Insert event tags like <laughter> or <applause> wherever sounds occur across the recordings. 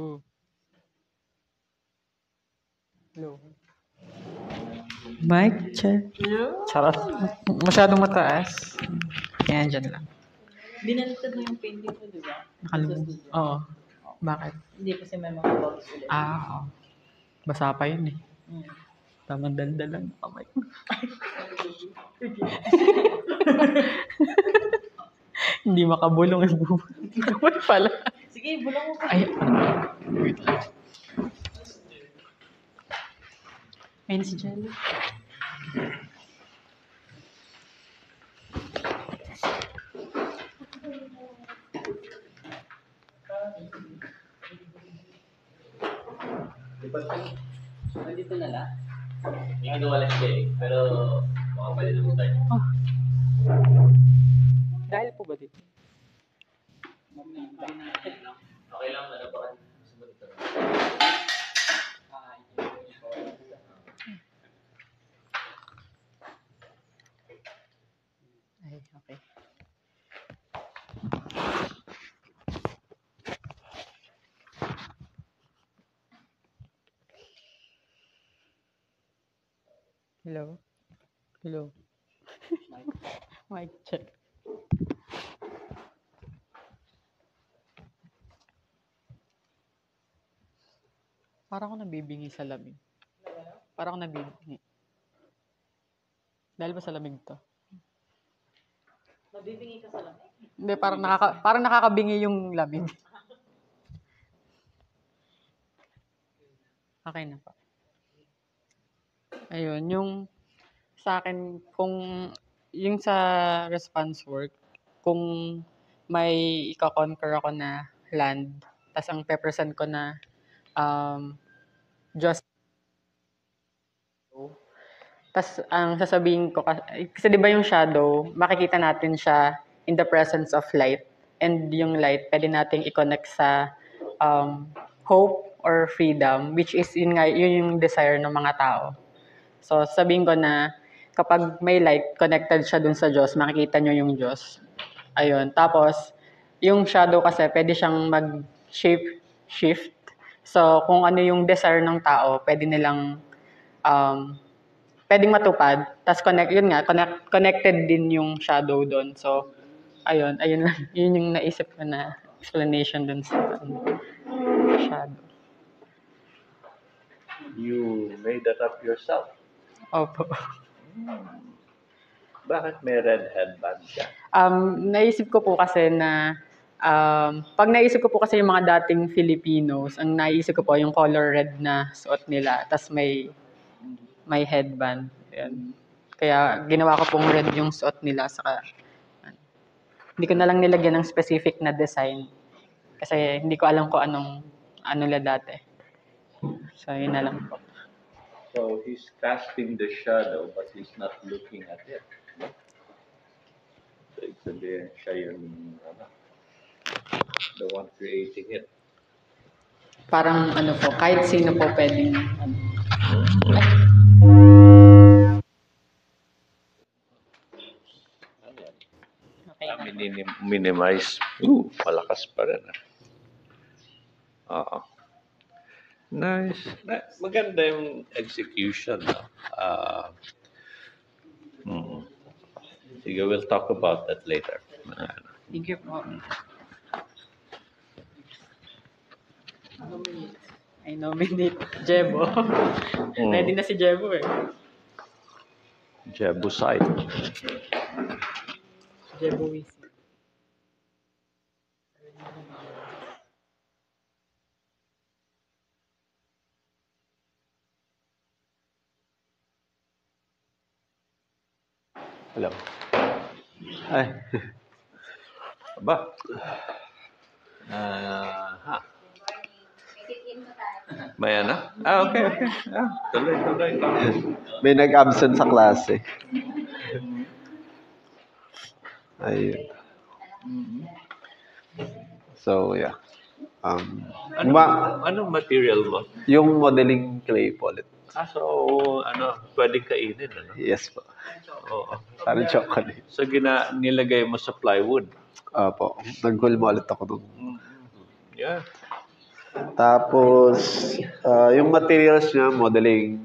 Oo. Hello. Mic check. Charot. Masyadong mataas. Kaya dyan lang. Binaliktad mo yung painting ko, di ba? Nakalimutan. Oo. Bakit? Hindi kasi may mga box ulit. Ah, oo. Basa pa yun eh. Mm. Tamang daldalan. Kamay ko. <laughs> Hindi makabulong yung buhay. <laughs> Kamay pala. Sige, bulang mo pa. Ay, wait lang. Ayun si Jelly. Nandito na lang. May ginawa lang siya eh. Pero makapali na tayo. Oh. Dahil po ba dito? Okay lang, ano ba? Sumunod ka. Ay, okay. Hello? Hello? <laughs> Mic check. Parang ako nabibingi sa lamig. Parang ako nabibingi. Dahil ba sa lamig to? Mabibingi ka sa lamig. Hindi, parang, nakaka, parang nakakabingi yung lamig. <laughs> Okay na pa. Ayun, yung sa akin, kung yung sa response work, kung may ika-conquer ako na land, tas ang pepresent ko na um, just tas ang sasabihin ko, kasi, di ba yung shadow, makikita natin siya in the presence of light. And yung light, pwede nating i-connect sa um, hope or freedom, which is yun, nga, yun yung desire ng mga tao. So, sabihin ko na kapag may light, connected siya dun sa Diyos, makikita nyo yung Diyos. Ayun. Tapos, yung shadow kasi, pwede siyang mag-shape shift. So, kung ano yung desire ng tao, pwede nilang um, pwedeng matupad. Tapos connect, yun nga, connect, connected din yung shadow doon. So, ayun, ayun lang. <laughs> Yun yung naisip ko na explanation dun sa ano, shadow. You made that up yourself. Opo. Bakit may red headband ka? Um, naisip ko po kasi na um, pag naisip ko po kasi yung mga dating Filipinos, ang naisip ko po yung color red na suot nila. Tapos may may headband. Yan. Kaya ginawa ko pong red yung suot nila. Saka, ano, hindi ko na lang nilagyan ng specific na design. Kasi hindi ko alam kung anong ano nila dati. So, yun na lang po. So he's casting the shadow but he's not looking at it. So ibig sabihin, siya yung ano, the one creating it. Parang ano po, kahit sino po pwedeng ano, okay Ah, minim- minimize. Ooh, malakas pa rin. ah. Oo. Nice. Na, maganda yung execution. No? Ah, mm. Sige, we'll talk about that later. Ah, Thank you po. I nominate Jebo. Mm. Ready na si Jebo eh. Jebusite. Jebo Wisi. Hello. Ay. <laughs> Aba. Ah, ha. May ano? Ah, okay, okay. <laughs> Ah, tuloy, tuloy. May nag-absent sa klase. Ayun. So, yeah. Um, Ano, ma- anong material mo? yung modeling clay po ulit. Ah, so, ano, pwedeng kainin, ano? Yes po. Oo. Parang chocolate. So, gina, nilagay mo sa plywood. Opo. Nag-goal mo ulit ako nung Yeah. Tapos, ah, yung materials niya, modeling,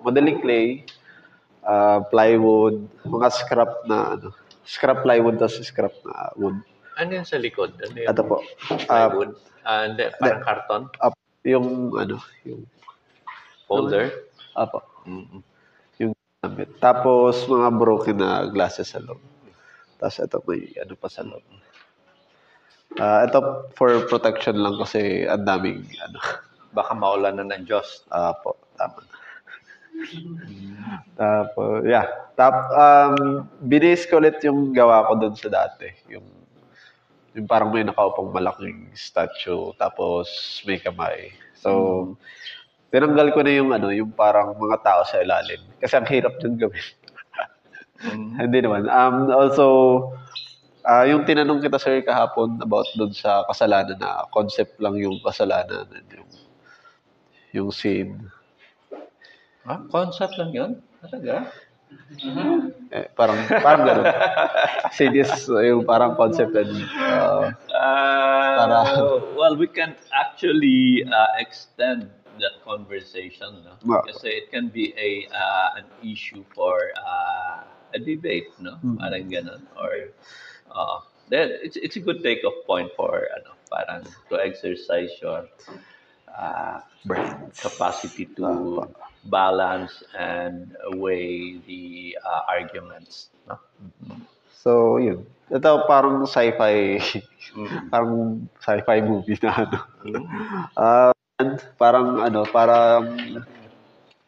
modeling clay, ah, plywood, mga scrap na, ano, scrap plywood, tapos scrap na wood. Ano yan sa likod? Ano yung Ito po. Plywood? Ah, hindi, parang karton? up, yung, ano, yung, Folder? apo, Mm-mm. yung gamit. Tapos, mga broken na glasses sa loob. Tapos, ito may, ano pa sa loob. Ah, ito for protection lang kasi ang daming, ano, <laughs> Baka maulan na ng Diyos. Apo, tama. <laughs> Tapos, yeah. Tap, um, binis ko ulit yung gawa ko doon sa dati. Yung, yung parang may nakaupang malaking statue, tapos may kamay. So, tinanggal ko na yung ano, yung parang mga tao sa ilalim. Kasi ang hirap din gawin. <laughs> Hindi naman. Um, also, ah yung tinanong kita sir kahapon about doon sa kasalanan na concept lang yung kasalanan and yung yung scene. Ah, concept lang yun? Talaga? Eh, parang parang gano'n. Scene is uh, yung parang concept and uh, Uh, Para- well, we can actually uh, extend that conversation, no? Wow. Kasi it can be a uh, an issue for uh, a debate, no? Hmm. Parang ganun. Or uh, then it's it's a good take off point for ano, parang to exercise your uh, capacity to balance and weigh the uh, arguments, no? so yun. Ito parang sci-fi parang sci-fi movie na ano. Uh, and parang ano, parang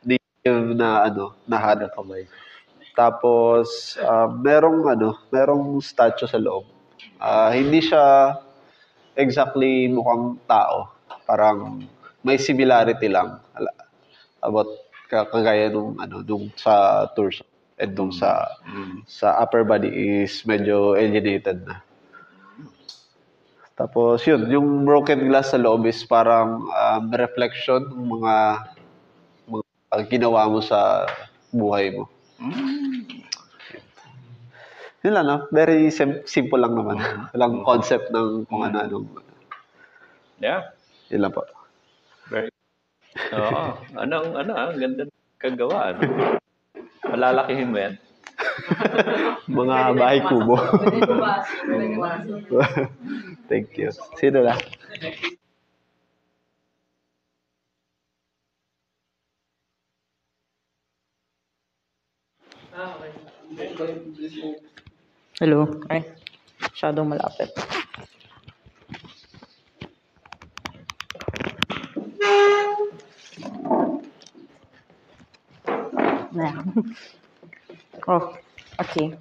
native na ano, na hada kamay. Tapos uh, merong ano, merong statue sa loob. Ah, hindi siya exactly mukhang tao. Parang may similarity lang about ka- kagaya nung ano nung sa tours and nung sa sa upper body is medyo alienated na. Tapos yun, yung broken glass sa loob is parang um, reflection ng mga, mga ginawa mo sa buhay mo. Yun lang, no? Very sim- simple lang naman. Walang concept ng kung ano anong Yeah. Yun lang po. Very Oo. Anong, ano, ang ganda ng kagawa. Ano? Palalakihin mo yan. <laughs> Mga bahay kubo. Thank you. Sino na? Hello. Ay, masyadong malapit. Oh, okay.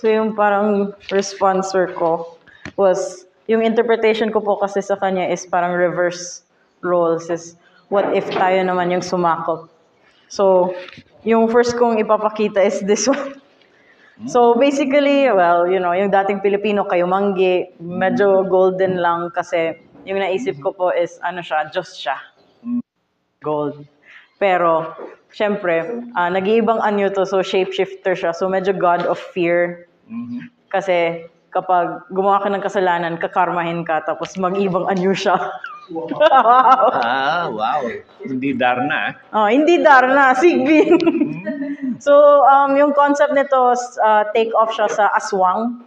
So yung parang responser ko was, yung interpretation ko po kasi sa kanya is parang reverse roles is what if tayo naman yung sumakop. So, yung first kong ipapakita is this <laughs> one. So basically, well, you know, yung dating Pilipino kayo manggi, medyo golden lang kasi yung naisip ko po is ano siya, Diyos siya. Gold. Pero, syempre, ah, nag-iibang anyo to, so shapeshifter siya. So medyo God of fear. Kasi kapag gumawa ka ng kasalanan, kakarmahin ka, tapos mag-ibang anyo siya. <laughs> Ah, wow. Hindi Darna. ah. Oh, hindi Darna, <laughs> Sigbin. so, um, yung concept nito, uh, take off siya sa aswang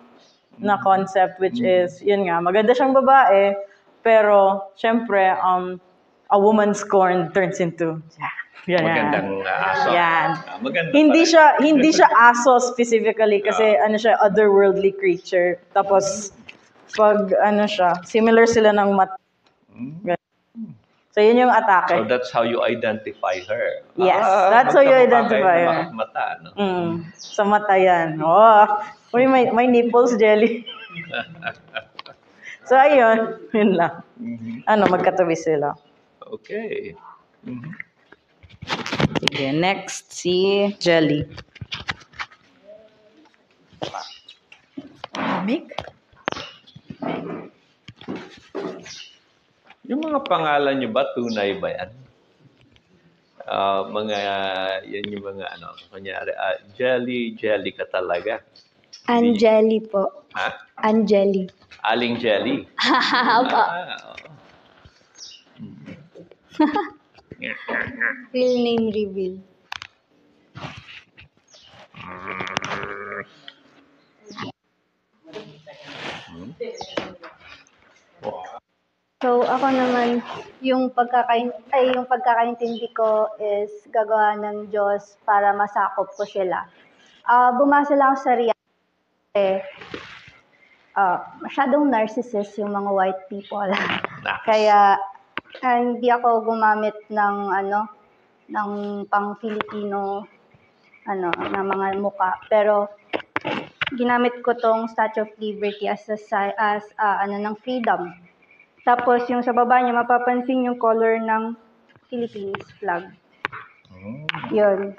na concept, which is, yun nga, maganda siyang babae, pero, syempre, um, a woman scorned turns into, yeah, yan. Magandang uh, aso. Yan. Ah, maganda Hindi pala. siya hindi siya aso specifically kasi ano siya otherworldly creature. Tapos pag ano siya, similar sila ng mat. So yun yung So atake. that's how you identify her. Yes, Ah, that's how you identify her. Mata, no? Mm, sa mata yan. Oh, uy, may, may nipples, Jelly. <laughs> so ayun, yun lang. Ano, magkatabi sila. Okay. Sige, next si Jelly. Mick? Yung mga pangalan nyo ba, tunay ba yan? Ah, mga, yan yung mga ano, kunyari, ah, jelly, jelly ka talaga. Angeli po. Ha? Angeli. Aling Jelly. <laughs> Opo. Ah. Real name reveal. So, ako naman, yung pagkakain ay yung pagkakaintindi ko is gagawa ng Diyos para masakop ko sila. Ah, bumasa lang ako sa reality. Eh, ah, masyadong narcissist yung mga white people. Kaya ah, hindi ako gumamit ng ano ng pang Filipino ano na mga muka pero ginamit ko tong Statue of Liberty as a, as ah, ano ng freedom. Tapos yung sa baba niya mapapansin yung color ng Philippines flag. Yun.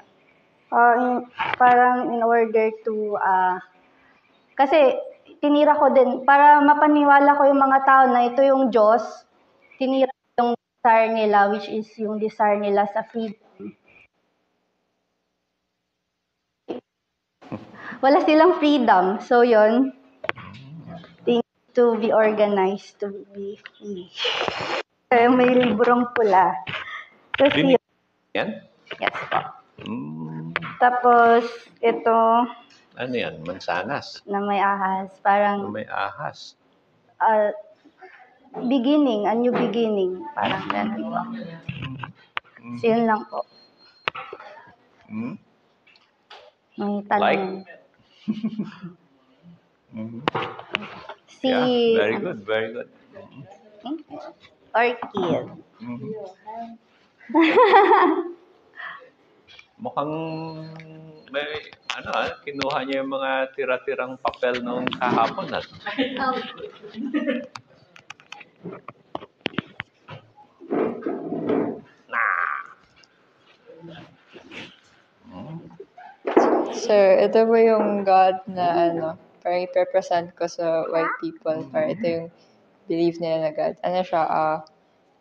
Ah, in- parang in order to ah kasi tinira ko din para mapaniwala ko yung mga tao na ito yung Diyos. Tinira yung desire nila which is yung desire nila sa freedom. Wala silang freedom. So yun. To be organized to be free. Kaya may librong pula. Tapos Yun. Yan? Yes po. Mm, Tapos ito ano yan? Mansanas. na may ahas. Parang may ahas. uh, beginning, a new beginning. Parang ganun po. So, yun lang po. Mm? May tanong. Like? Mhm. <laughs> Si Yeah, very good, very good. Orchid. Mhm. <laughs> Mukhang may ano ah, kinuha niya yung mga tira-tirang papel nung kahapon at Sir, ito po yung God na ano, parang i-represent ko sa white people. Parang ito yung belief nila na God. Ano siya, ah,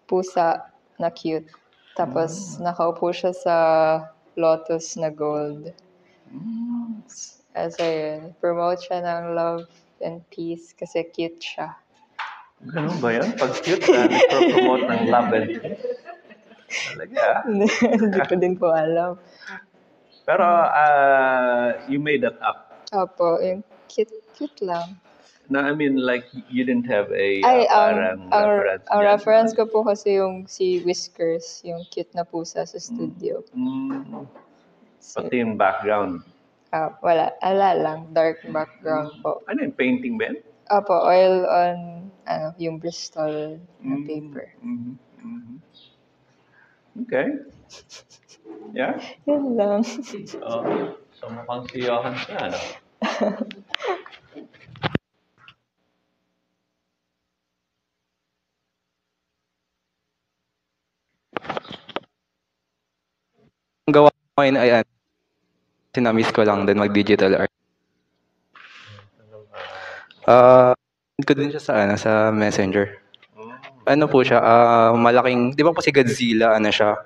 pusa na cute. Tapos, nakaupo siya sa lotus na gold. As ayun, promote siya ng love and peace kasi cute siya. Ganun ba yun? Pag cute na, nagpo-promote ng love and peace. Talaga. <laughs> Hindi ko din po alam. Pero uh, you made that up. Opo, yung cute, cute lang. No, I mean like you didn't have a uh, Ay, ang, parang ang, reference. ang dyan. reference ko po kasi yung si Whiskers, yung cute na pusa sa studio. Mm, So, pati yung background. ah, wala, ala lang, dark background po. Ano yung painting ba? Opo, oil on, ano, yung Bristol na Mm. paper. Mhm, mhm. Okay. Yeah? Yun lang. Oh, so mukhang si Johan siya, ano? <laughs> Ang gawa ko ngayon ay ano, sinamiss ko lang din mag-digital art. Ah, uh, ko din siya sa ano sa Messenger. Ano po siya, ah, malaking, 'di ba po si Godzilla ano siya?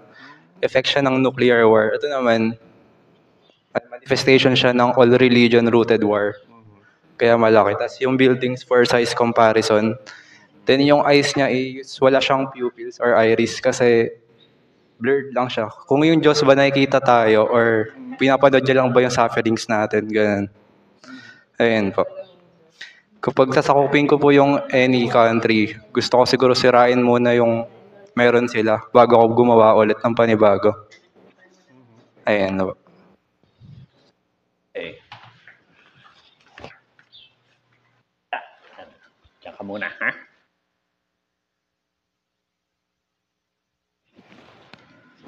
Effect siya ng nuclear war. Ito naman manifestation siya ng all religion rooted war. Kaya malaki. Tapos yung buildings for size comparison. Then yung eyes niya is wala siyang pupils or iris kasi blurred lang siya. Kung yung Diyos ba nakikita tayo or pinapanood niya lang ba yung sufferings natin, ganun. Ayun po. Kapag sasakupin ko po yung any country, gusto ko siguro sirain muna yung meron sila bago ako gumawa ulit ng panibago. Ayun po. Ah, Diyan muna, ha?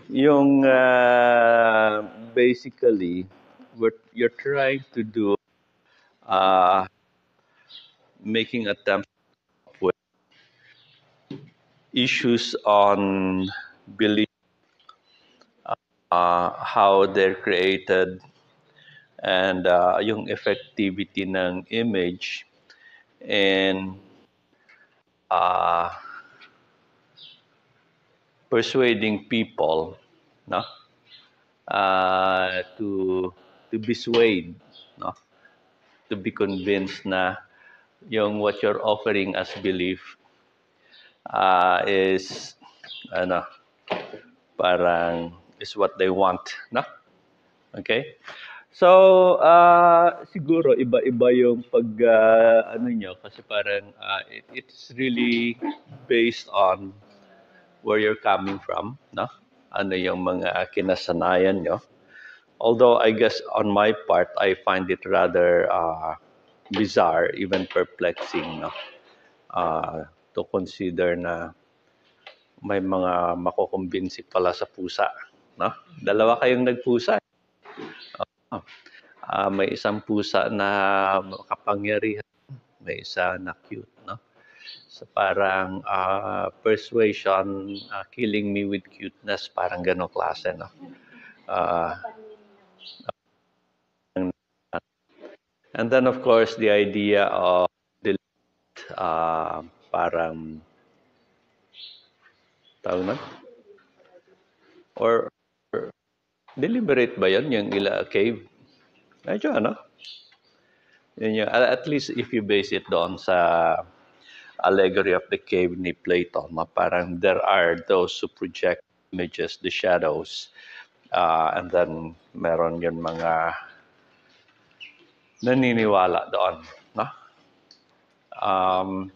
Yung uh, basically, what you're trying to do, uh, making attempts with issues on belief, uh, how they're created, and uh, yung effectivity ng image and uh, persuading people no? Uh, to to be swayed no? To be convinced na yung what you're offering as belief uh, is ano parang is what they want no? Okay? So uh, siguro iba-iba yung pag uh, ano nyo kasi parang uh, it, it's really based on where you're coming from no ano yung mga kinasanayan nyo although I guess on my part I find it rather uh, bizarre, even perplexing, no? Uh, to consider na may mga makukumbinsi pala sa pusa, no? Dalawa kayong nagpusa. Uh, uh, may isang pusa na kapangyarihan, may isa na cute, no? So parang uh, persuasion, uh, killing me with cuteness, parang gano'ng klase, no? Uh, And then, of course, the idea of delete, uh, parang, tawag na? Or, or, deliberate ba yan, yung ila cave? Medyo ano? Yun yung, at least if you base it doon sa allegory of the cave ni Plato, ma, parang there are those who project images, the shadows, uh, and then meron yung mga naniniwala doon. No? Um,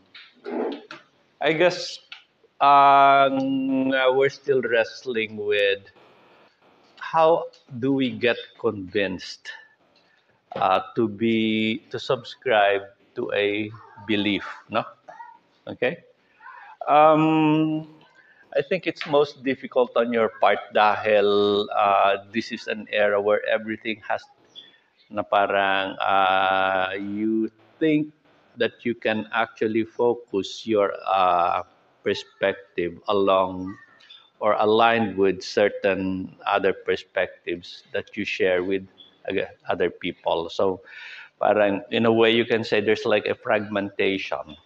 I guess uh, we're still wrestling with how do we get convinced uh, to be to subscribe to a belief, no? Okay. Um, I think it's most difficult on your part dahil uh, this is an era where everything has na parang uh, you think that you can actually focus your uh, perspective along or aligned with certain other perspectives that you share with other people. So parang in a way you can say there's like a fragmentation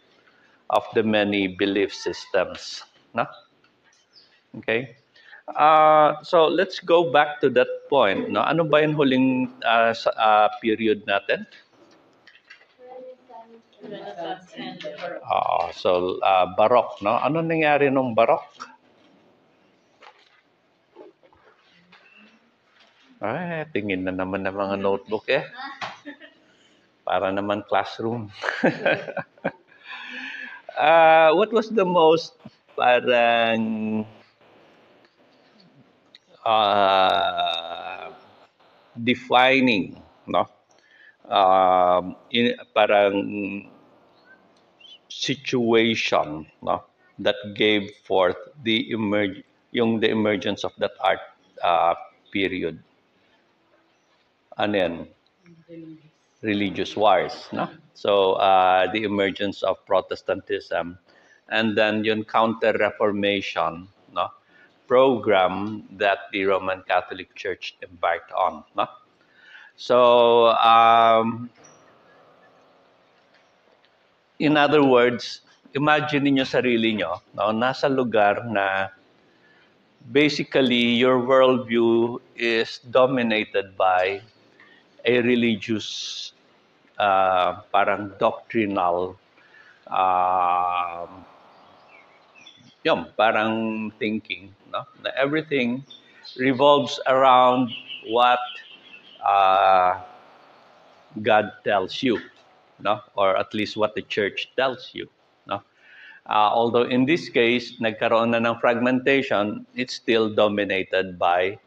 of the many belief systems. No? Okay? Uh, so let's go back to that point. No? Ano ba yung huling uh, sa, uh, period natin? Oo, so uh, Baroque, no? Ano nangyari nung Baroque? Ay, tingin na naman ng mga notebook eh. Para naman classroom. <laughs> uh, what was the most parang uh, defining, no? Um, in, parang situation, no? That gave forth the emerge, yung the emergence of that art uh, period. Ano yan? Religious wars, no? So, uh, the emergence of Protestantism and then yung counter-reformation, no? program that the Roman Catholic Church embarked on. No? So, um, in other words, imagine niyo sarili nyo, no? nasa lugar na basically your worldview is dominated by a religious, uh, parang doctrinal uh, yun, parang thinking, no? Na everything revolves around what uh, God tells you, no? Or at least what the church tells you, no? Uh, although in this case, nagkaroon na ng fragmentation, it's still dominated by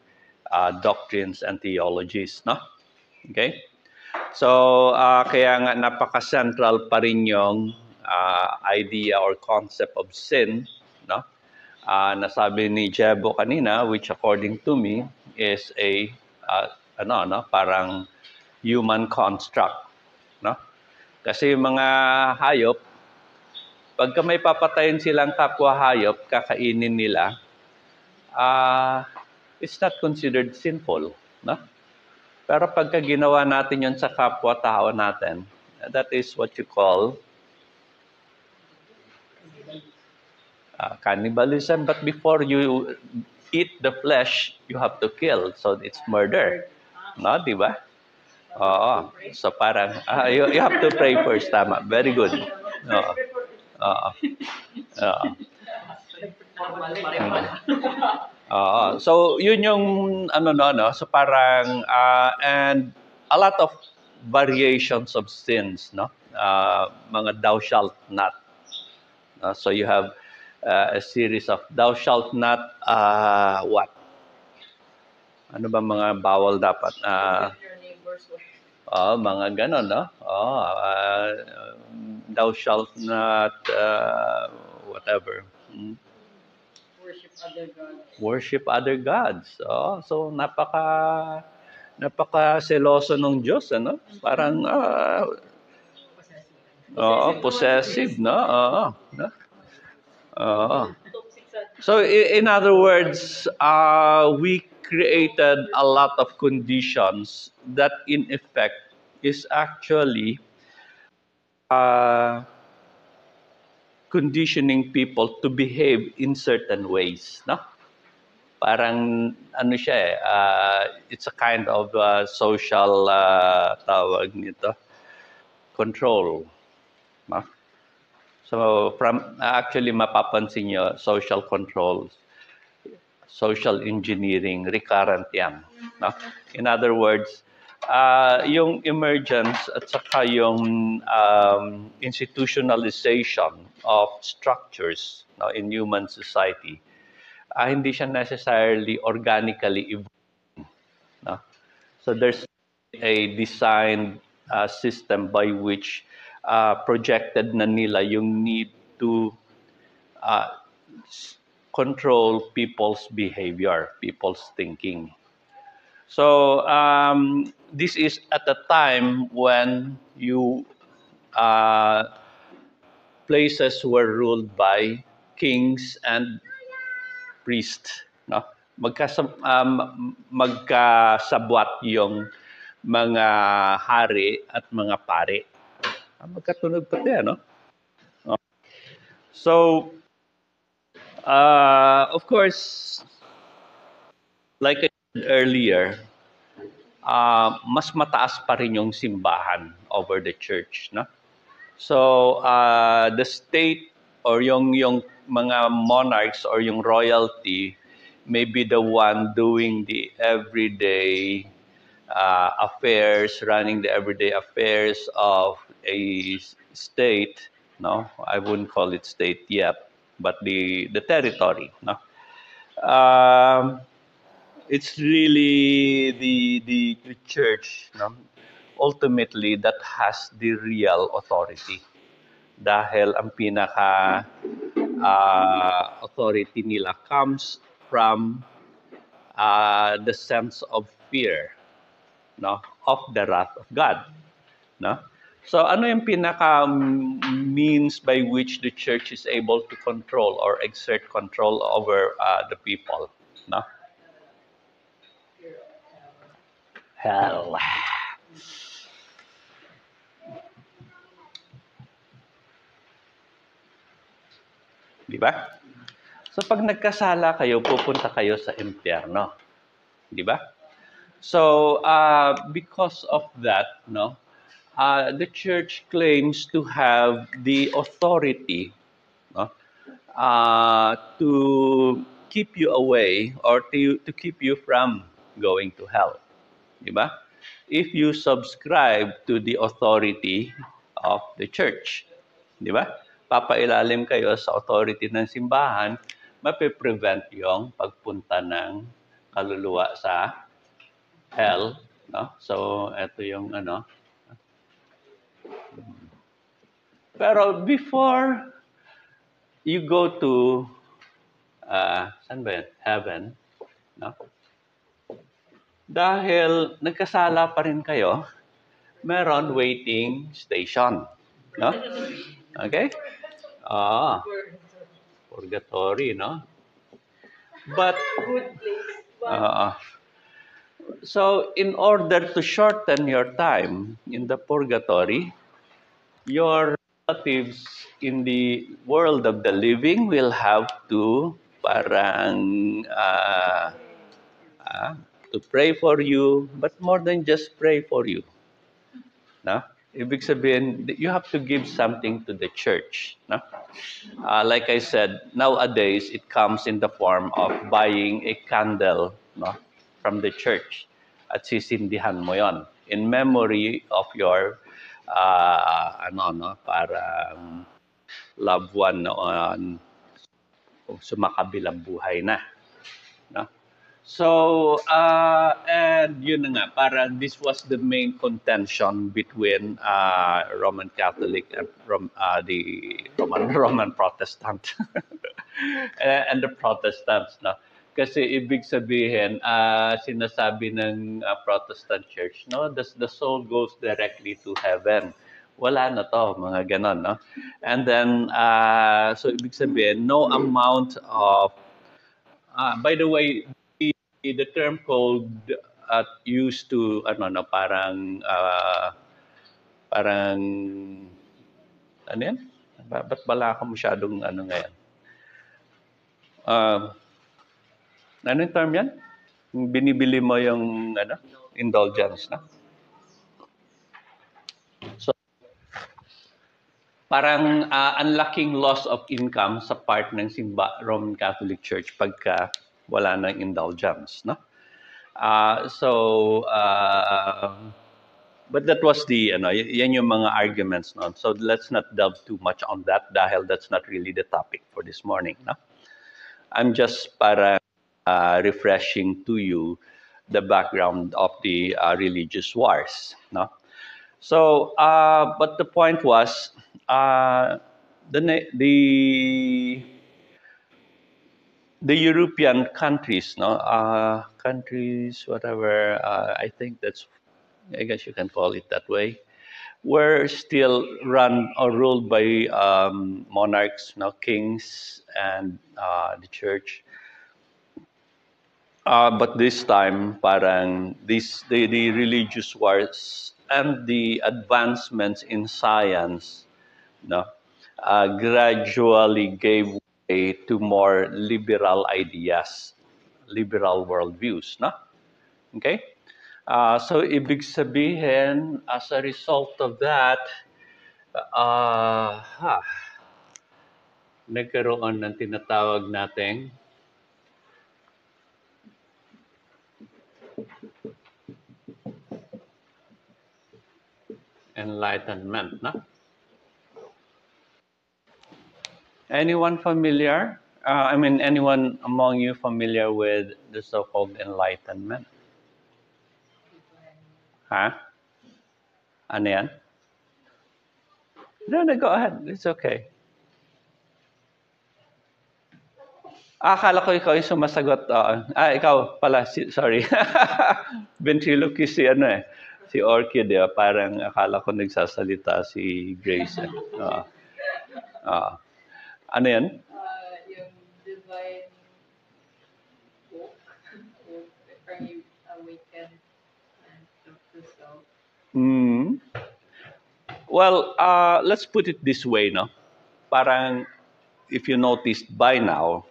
uh, doctrines and theologies, no? Okay? So, uh, kaya nga napaka-central pa rin yung uh, idea or concept of sin no? Uh, nasabi ni Jebo kanina, which according to me is a uh, ano no, parang human construct, no? Kasi yung mga hayop pagka may papatayin silang kapwa hayop, kakainin nila, uh, it's not considered sinful, no? Pero pagka ginawa natin yon sa kapwa-tao natin, that is what you call uh, cannibalism. But before you eat the flesh, you have to kill. So it's murder. No, di ba? Oo. So parang, ah, you, you have to pray first. Tama. Very good. Oo. Oo. Oo. Oo. So, yun yung ano no, no? So parang, ah, and a lot of variations of sins, no? Ah, mga thou shalt not. No? So you have uh, a series of thou shalt not, uh, what? Ano ba mga bawal dapat? Uh, Oh, mga ganon, no? Oh, uh, thou shalt not uh, whatever. Hmm? Worship other gods. Worship other gods. Oh, so napaka napaka seloso ng Diyos, ano? Parang ah, Oo, possessive, no? Oo, no? Oo. So in other words, uh, we created a lot of conditions that in effect is actually uh, conditioning people to behave in certain ways, no? Parang ano siya eh, uh, it's a kind of uh, social uh, tawag nito, control. No? So from actually mapapansin nyo, social controls, social engineering, recurrent yan. No? In other words, uh, yung emergence at saka yung um, institutionalization of structures no, in human society, ah, hindi siya necessarily organically evolving. No? So there's a designed uh, system by which uh, projected na nila yung need to uh, control people's behavior, people's thinking. So um, this is at a time when you uh, places were ruled by kings and priests. No? Magkasab, um, magkasabwat yung mga hari at mga pare. Ah, Magkatunog pati, ano? So, uh, of course, like I earlier, uh, mas mataas pa rin yung simbahan over the church, no? So, uh, the state or yung yung mga monarchs or yung royalty may be the one doing the everyday uh, affairs, running the everyday affairs of a state. No, I wouldn't call it state yet, but the the territory. No, um, it's really the the, church. No, ultimately that has the real authority. Dahil ang pinaka uh, authority nila comes from uh, the sense of fear no of the wrath of God no so ano yung pinaka means by which the church is able to control or exert control over uh, the people no hell di ba? So pag nagkasala kayo pupunta kayo sa impyerno. Di ba? So, uh, because of that, no, uh, the church claims to have the authority no, uh, to keep you away or to, to keep you from going to hell. Di ba? If you subscribe to the authority of the church. Di ba? Papailalim kayo sa authority ng simbahan, mape-prevent yung pagpunta ng kaluluwa sa hell, no? So, ito yung ano. Pero before you go to uh, saan ba yun? Heaven, no? Dahil nagkasala pa rin kayo, meron waiting station, no? Okay? Ah, purgatory, no? But. Uh, so, in order to shorten your time in the purgatory, your relatives in the world of the living will have to parang uh, ah, to pray for you, but more than just pray for you, No? Ibig sabihin, you have to give something to the church. No? Uh, like I said, nowadays it comes in the form of buying a candle no, from the church at sisindihan mo yon in memory of your uh, ano no parang loved one noon sumakabilang buhay na so uh, and yun na nga parang this was the main contention between uh, Roman Catholic and Rom, uh, the Roman <laughs> Roman Protestant. <laughs> And the Protestants no? Kasi ibig sabihin uh, sinasabi ng uh, Protestant church no? The, the soul goes directly to heaven? Wala na to mga ganon no? And then uh, so ibig sabihin no amount of uh, by the way the, term called uh, used to ano no parang uh, parang ano yan ba, ba't bala ka masyadong ano ngayon uh, ano yung term yan? Binibili mo yung ano, indulgence na. So, parang uh, unlocking loss of income sa part ng Simba Roman Catholic Church pagka wala ng indulgence, no? Uh, so, uh, but that was the, ano, yan yung mga arguments, no? So let's not delve too much on that dahil that's not really the topic for this morning, no? I'm just para uh, refreshing to you the background of the uh, religious wars. No? So, uh, but the point was uh, the the the European countries, no, uh, countries, whatever. Uh, I think that's, I guess you can call it that way, were still run or ruled by um, monarchs, no, kings, and uh, the church. Uh, but this time, parang this the, the religious wars and the advancements in science, no, uh, gradually gave way to more liberal ideas, liberal worldviews, no? Okay? Uh, so, ibig sabihin, as a result of that, uh, ha, nagkaroon ng tinatawag nating enlightenment, no? Anyone familiar? Uh, I mean, anyone among you familiar with the so-called enlightenment? Huh? Ano? No, no, go ahead. It's okay. Akala ko ikaw yung sumasagot. Oo. ah, ikaw pala. Si, sorry. <laughs> Ventriloquist si ano eh. Si Orchid, eh. parang akala ko nagsasalita si Grace. Eh. Oo. Oo. Ano yan? Uh, yung divine or you awaken and of the self. Mm. Well, uh, let's put it this way, no? Parang, if you noticed by now,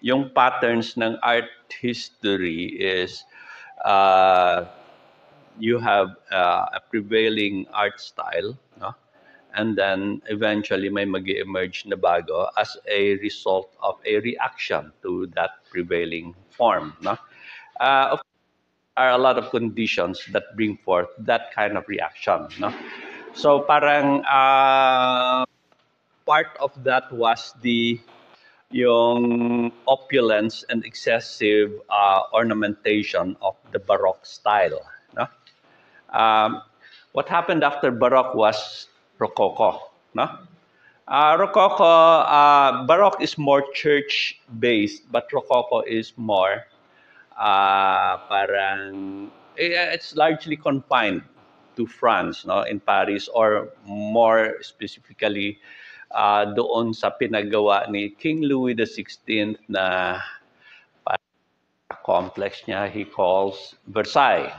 yung patterns ng art history is uh, you have uh, a prevailing art style, no? And then eventually may mag emerge na bago as a result of a reaction to that prevailing form, no? Uh, are a lot of conditions that bring forth that kind of reaction. No? So parang uh, part of that was the yung opulence and excessive uh, ornamentation of the Baroque style. No? Um, what happened after Baroque was Rococo. No? Uh, Rococo, uh, Baroque is more church-based, but Rococo is more uh, parang eh, it's largely confined to France, no, in Paris, or more specifically uh, doon sa pinagawa ni King Louis XVI na complex niya he calls Versailles.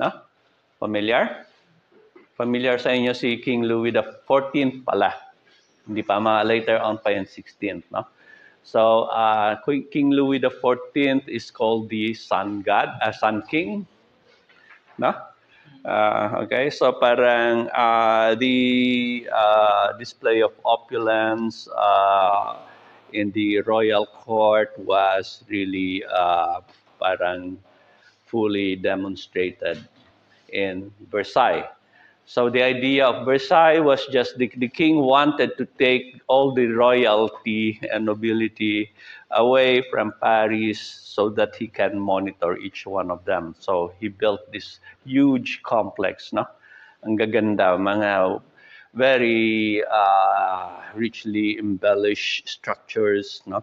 No? Familiar? Familiar sa inyo si King Louis XIV pala. Hindi pa ma later on pa yung 16th, no? So, uh, King Louis XIV is called the Sun God, uh, Sun King, no? Ah, okay, so parang ah, the ah, display of opulence ah, in the royal court was really ah, parang fully demonstrated in Versailles. So the idea of Versailles was just the, the king wanted to take all the royalty and nobility away from Paris so that he can monitor each one of them. So he built this huge complex, no? Ang gaganda, mga very uh, richly embellished structures, no?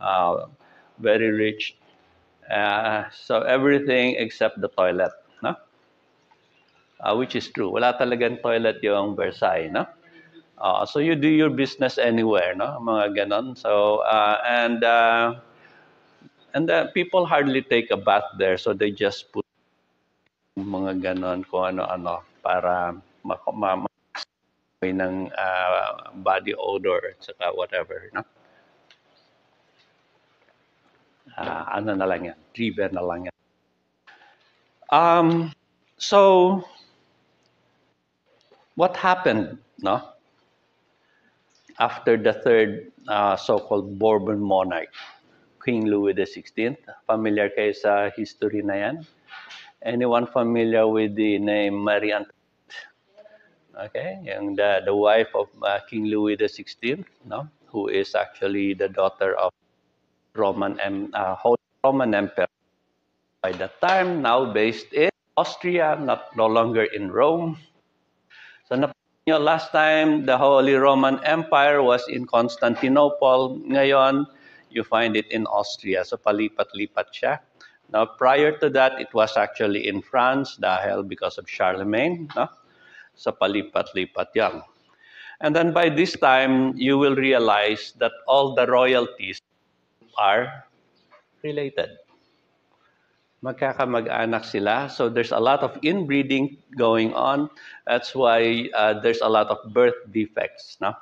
Uh, very rich. Uh, so everything except the toilet? Uh, which is true. Wala talagang toilet yung Versailles, no? Uh, so you do your business anywhere, no? Mga ganon. So, uh, and, uh, and uh, people hardly take a bath there, so they just put mga ganon kung ano-ano para ma- ng uh, body odor at saka whatever, no? Ah, ano na lang yan, driven na lang yan. Um, so, what happened, no? After the third uh, so-called Bourbon monarch, King Louis XVI. Familiar sa history na yan? Anyone familiar with the name Marie Antoinette? Okay, the, the wife of uh, King Louis XVI, no? Who is actually the daughter of Roman uh, Holy Roman Emperor by that time, now based in Austria, not no longer in Rome. Na nyo, last time the Holy Roman Empire was in Constantinople. Ngayon, you find it in Austria. So palipat-lipat siya. Now, prior to that, it was actually in France dahil because of Charlemagne. No? So palipat-lipat yan. And then by this time, you will realize that all the royalties are related. Magkakamag-anak sila. So there's a lot of inbreeding going on. That's why uh, there's a lot of birth defects no?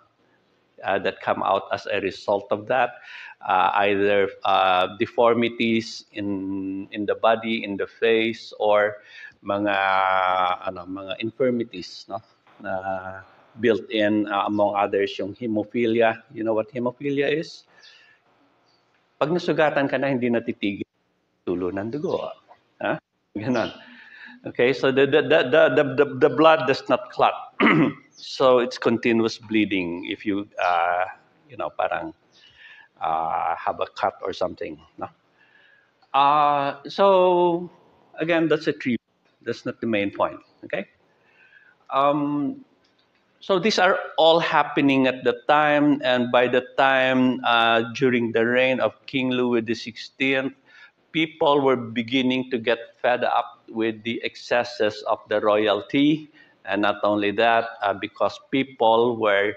uh, that come out as a result of that. Uh, either uh, deformities in in the body, in the face, or mga ano mga infirmities, no? Na built in uh, among others yung hemophilia. You know what hemophilia is? Pag nasugatan ka na, hindi natitigil tulo ng dugo. Ha? Ganon. Okay, so the, the, the, the, the, the blood does not clot. <clears throat> so it's continuous bleeding if you, uh, you know, parang uh, have a cut or something. No? Uh, so, again, that's a tree. That's not the main point. Okay? Um, so these are all happening at the time, and by the time uh, during the reign of King Louis XVI, people were beginning to get fed up with the excesses of the royalty, and not only that, uh, because people were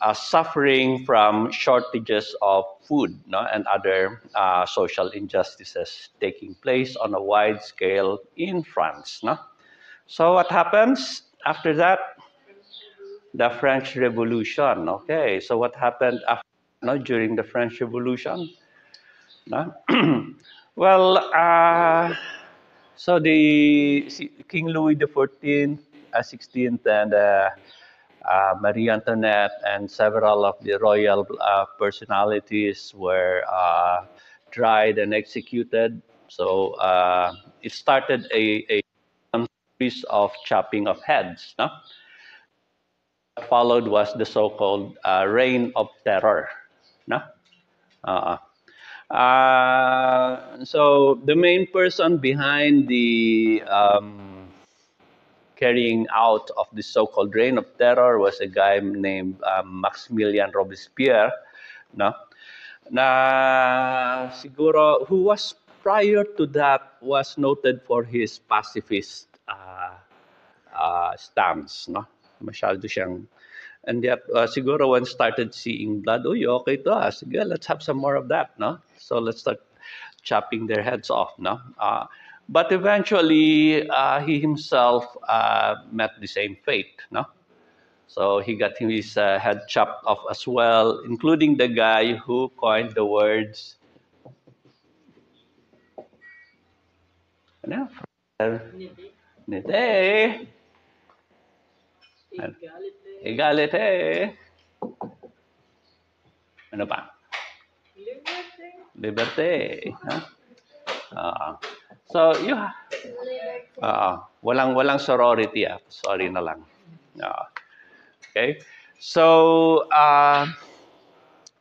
uh, suffering from shortages of food no, and other uh, social injustices taking place on a wide scale in France. No? So what happens after that? the French Revolution. Okay, so what happened after, no, during the French Revolution? No? <clears throat> well, uh, so the King Louis XIV, uh, 16th, and uh, uh, Marie Antoinette, and several of the royal uh, personalities were uh, tried and executed. So it started a, a series of chopping of heads. No? followed was the so-called reign of terror. No? Uh, so the main person behind the um, carrying out of the so-called reign of terror was a guy named um, Maximilian Robespierre. No? Na siguro who was prior to that was noted for his pacifist uh, uh, stance. No? masyado siyang and yet uh, siguro when started seeing blood oh okay to ah sige let's have some more of that no? So let's start chopping their heads off no? Uh, but eventually uh, he himself uh, met the same fate no? So he got his uh, head chopped off as well including the guy who coined the words ano? Nite. Egalite. Egalite. Ano pa? Liberty. Liberté. Ha? Ah. so, you Ah, walang walang sorority ah. Sorry na lang. Ah. okay? So, uh,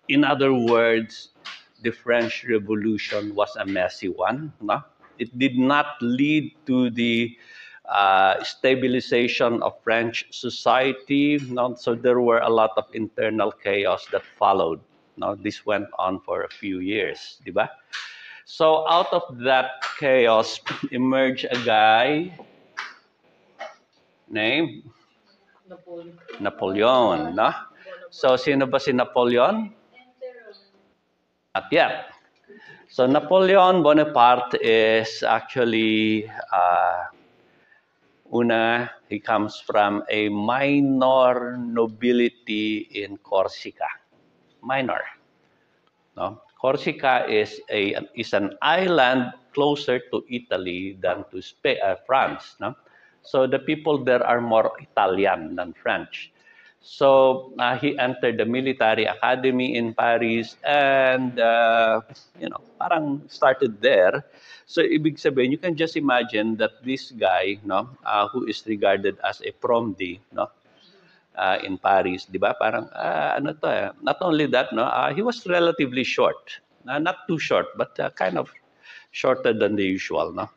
in other words, the French Revolution was a messy one. No? It did not lead to the uh, stabilization of French society. So there were a lot of internal chaos that followed. This went on for a few years, ba? So out of that chaos <clears throat> emerged a guy named Napoleon. Napoleon, no? So sino ba si Napoleon? Not yet. So Napoleon Bonaparte is actually uh, una he comes from a minor nobility in Corsica. Minor. No? Corsica is a is an island closer to Italy than to Spain, uh, France, no? So the people there are more Italian than French. So uh, he entered the military academy in Paris and uh, you know, parang started there. So ibig sabihin, you can just imagine that this guy, no, uh, who is regarded as a promdi, no, uh, in Paris, di ba? Parang uh, ano to, eh, not only that, no, uh, he was relatively short. Uh, not too short, but uh, kind of shorter than the usual, no.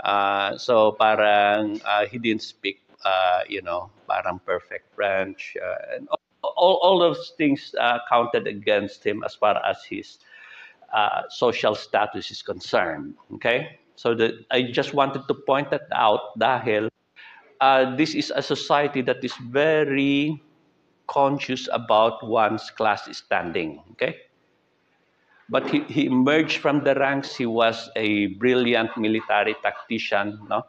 Uh, so parang uh, he didn't speak, uh, you know, parang perfect French, uh, and all, all those things uh, counted against him as far as his uh, social status is concerned. Okay, so that I just wanted to point that out dahil uh, this is a society that is very conscious about one's class standing. Okay. But he, he emerged from the ranks. He was a brilliant military tactician, no?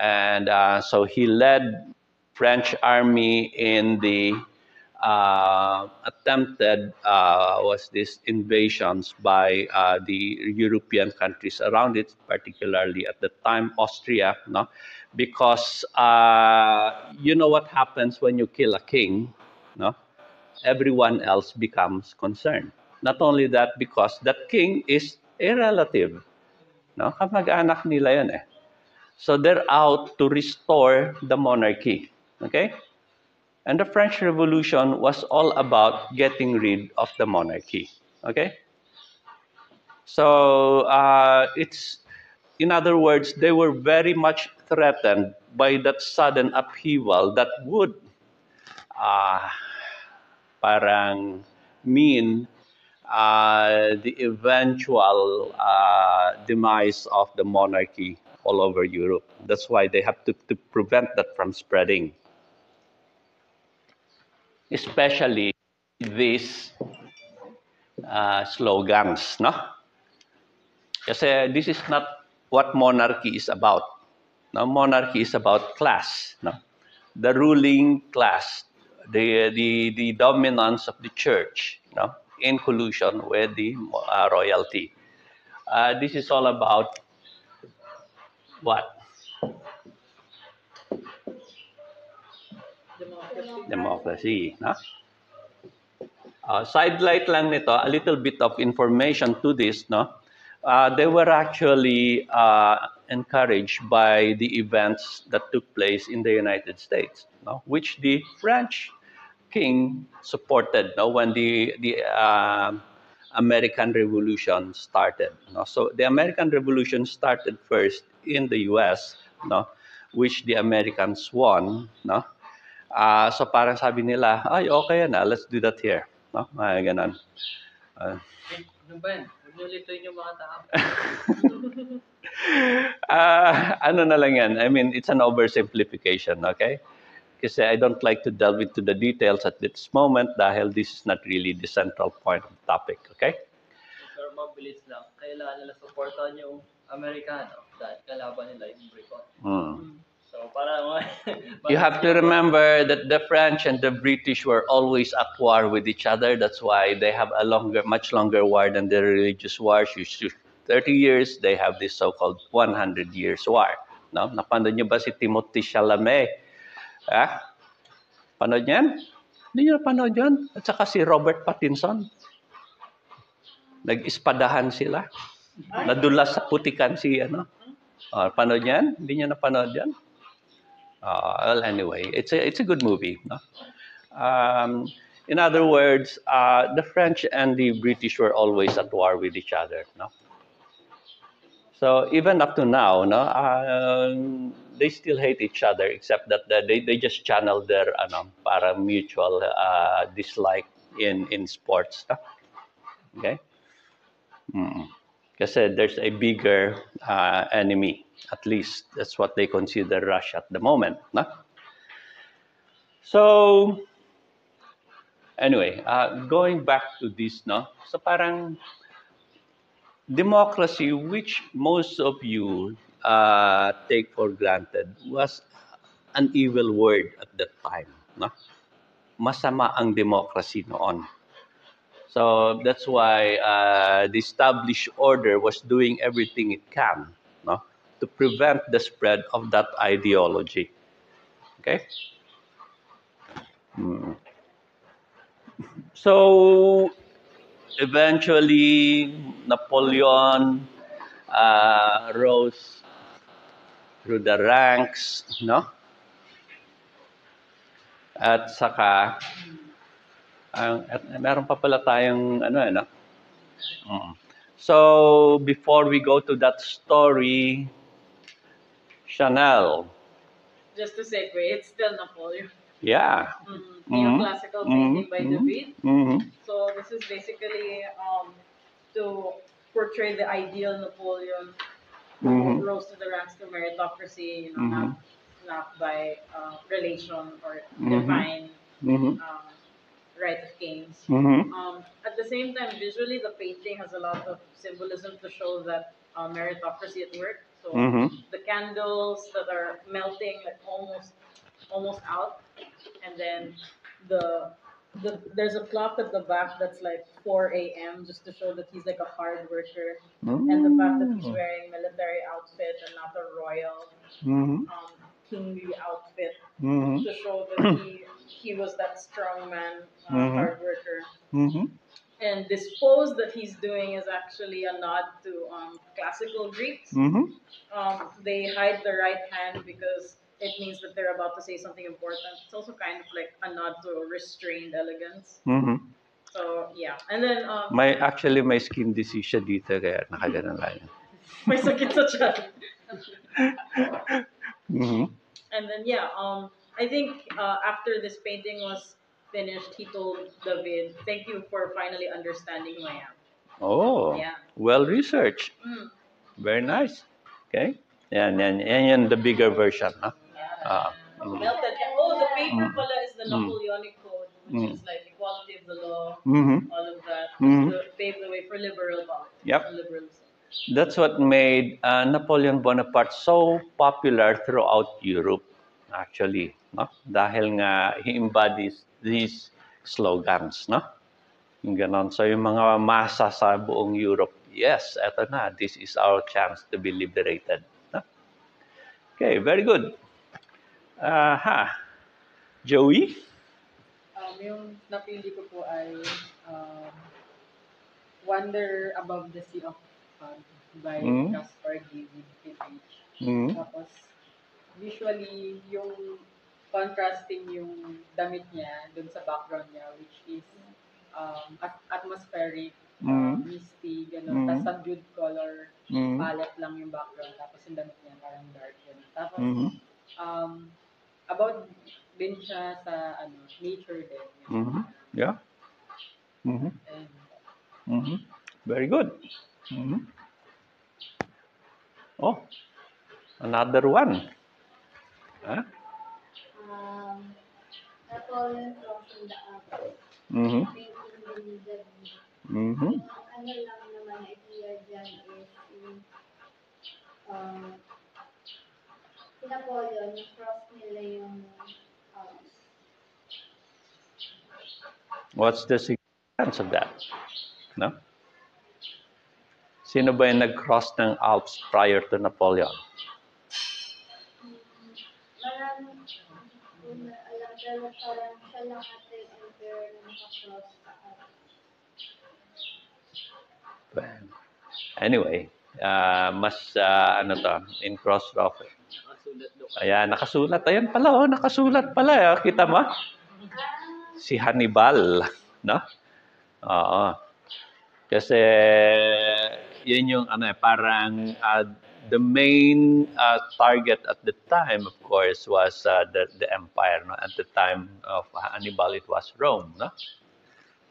And uh, so he led French army in the uh, attempted uh, was this invasions by uh, the European countries around it, particularly at the time Austria, no? because uh, you know what happens when you kill a king, no? everyone else becomes concerned. Not only that, because that king is a relative. No? Kamag-anak nila yun eh. So they're out to restore the monarchy. Okay? And the French Revolution was all about getting rid of the monarchy. Okay? So uh, it's, in other words, they were very much threatened by that sudden upheaval that would uh, parang mean uh, the eventual uh, demise of the monarchy all over Europe. That's why they have to, to prevent that from spreading. Especially these uh, slogans, no? Kasi this is not what monarchy is about. No, monarchy is about class, no? The ruling class, the the the dominance of the church, no? in collusion with the uh, royalty. Uh, this is all about what? Democracy. Democracy. No? Uh, sidelight lang nito, a little bit of information to this. No? Uh, they were actually uh, encouraged by the events that took place in the United States, no? which the French king supported no, when the, the American Revolution started. No? So the American Revolution started first in the US, no? which the Americans won. No? Ah, so parang sabi nila, ay okay na, let's do that here. No? Ay, ganun. Ah, Ano ba yan? Huwag niyo lituin yung mga tao. <laughs> Ah, ano na lang yan. I mean, it's an oversimplification, okay? Kasi I don't like to delve into the details at this moment dahil this is not really the central point of the topic, okay? Mabilis lang. Kailangan nila supportan yung Amerikano dahil kalaban nila yung Briton. Hmm. So, para <laughs> You have to remember that the French and the British were always at war with each other. That's why they have a longer, much longer war than the religious wars. Usually 30 years, they have this so-called 100 years war. No? Napanood niyo ba si Timothy Chalamet? Ah? Panood niyan? Hindi niyo napanood yun? At saka si Robert Pattinson. Nag-ispadahan sila. Nadulas sa putikan si ano. Uh, panood niyan? Hindi niyo napanood yan? Uh, well, anyway, it's a, it's a good movie. No? Um, in other words, uh, the French and the British were always at war with each other. No? So even up to now, no, um, they still hate each other, except that the- they, they just channel their ano, para mutual uh, dislike in, in sports. No? Okay? Mm. Kasi there's a bigger uh, enemy. At least that's what they consider Russia at the moment. No? So, anyway, uh, going back to this, no? So parang democracy, which most of you uh, take for granted, was an evil word at that time. No? Masama ang democracy noon. So that's why uh, the established order was doing everything it can no? to prevent the spread of that ideology. Okay? Mm. So eventually, Napoleon uh, rose through the ranks, no? At saka, ang at, meron pa pala tayong ano ano. Mm. So, before we go to that story, Chanel. Just to segue, it's still Napoleon. Yeah. Mm, Mhm. Neoclassical painting by Mhm. David. hmm So this is basically um, to portray the ideal Napoleon Mhm. rose to the ranks of meritocracy, you know, Mhm. not, not by uh, relation or Mhm. divine hmm um, right of kings. hmm Um, at the same time, visually, the painting has a lot of symbolism to show that uh, meritocracy at work. So Mhm. the candles that are melting like almost almost out, and then the the there's a clock at the back that's like 4 a.m. just to show that he's like a hard worker, and the fact that he's wearing military outfit and not a royal hmm um, kingly outfit hmm to show that he he was that strong man, uh, Mhm. hard worker. hmm And this pose that he's doing is actually a nod to um, classical Greeks. hmm Um, they hide the right hand because it means that they're about to say something important. It's also kind of like a nod to restrained elegance. hmm So yeah, and then um, May actually may skin disease siya dito kaya nakaganon <laughs> lang. may sakit sa tiyan. <laughs> Mhm. And then yeah, um, I think uh, after this painting was finished, he told David, "Thank you for finally understanding who I am." Oh, Yeah. well researched. Mm. Very nice. Okay. and yan, yan the bigger version. Huh? Ah, mm. Melted. Oh, the paper Mm. pala is the Mm. Napoleonic Code, which is like equality of the law, Mhm. all of that, Mhm. to pave the way for liberal politics. Yep. Liberalism. That's what made uh, Napoleon Bonaparte so popular throughout Europe, actually. No? Dahil nga he embodies these slogans. No? Ganon. So yung mga masa sa buong Europe, yes, eto na, this is our chance to be liberated. No? Okay, very good. Aha. Joey? Um, yung napili ko po ay um, Wonder Above the Sea of Fog by Mm. Caspar David Friedrich. Mm. Tapos, visually, yung contrasting yung damit niya dun sa background niya, which is um, at- atmospheric, Mm. misty, gano'n. Mm. Tapos subdued color Mm. palette lang yung background. Tapos yung damit niya parang dark. Yun. Tapos, Mhm. um, about din siya sa ano, nature din. Mhm. Yeah. Mhm. And, Mhm. Very good. Mhm. Oh, another one. Huh? Um, Napoleon din David. Mhm. Ang ano lang naman na idea dyan is yung um, si Napoleon, cross nila yung Alps. What's the significance of that? No? Sino ba yung nag-cross ng Alps prior to Napoleon? una, alam, pero parang siya lang ate yung emperor na nakakross sa Anyway, ah, mas ah, ano to, in cross rock. Nakasulat doon. Ayan, nakasulat. Ayan pala, oh, nakasulat pala. ah. Kita mo? Si Hannibal. No? Oo. Kasi, yun yung ano, eh, parang ah, the main ah, target at the time, of course, was ah, the, the empire. No? At the time of Hannibal, it was Rome. No?